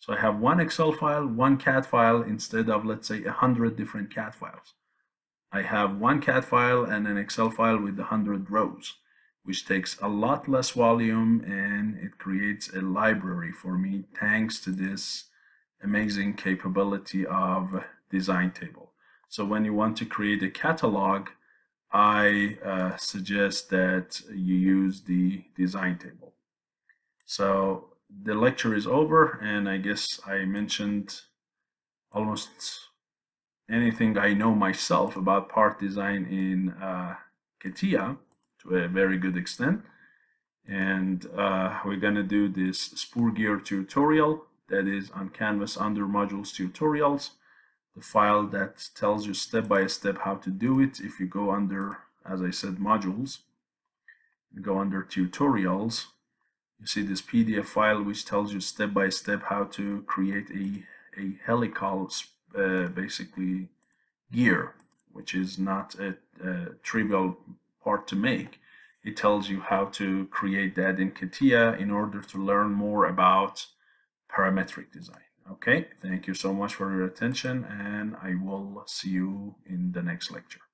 So I have one Excel file, one CAD file instead of let's say a hundred different CAD files. I have one CAD file and an Excel file with a hundred rows, which takes a lot less volume and it creates a library for me thanks to this amazing capability of design table. So when you want to create a catalog, I uh, suggest that you use the design table. So the lecture is over and I guess I mentioned almost anything I know myself about part design in uh, CATIA to a very good extent. And uh, we're gonna do this spur gear tutorial that is on Canvas under modules tutorials the file that tells you step by step how to do it. If you go under, as I said, modules, go under tutorials, you see this PDF file which tells you step by step how to create a, a helical, uh, basically, gear, which is not a, a trivial part to make. It tells you how to create that in CATIA in order to learn more about parametric design. Okay, thank you so much for your attention and I will see you in the next lecture.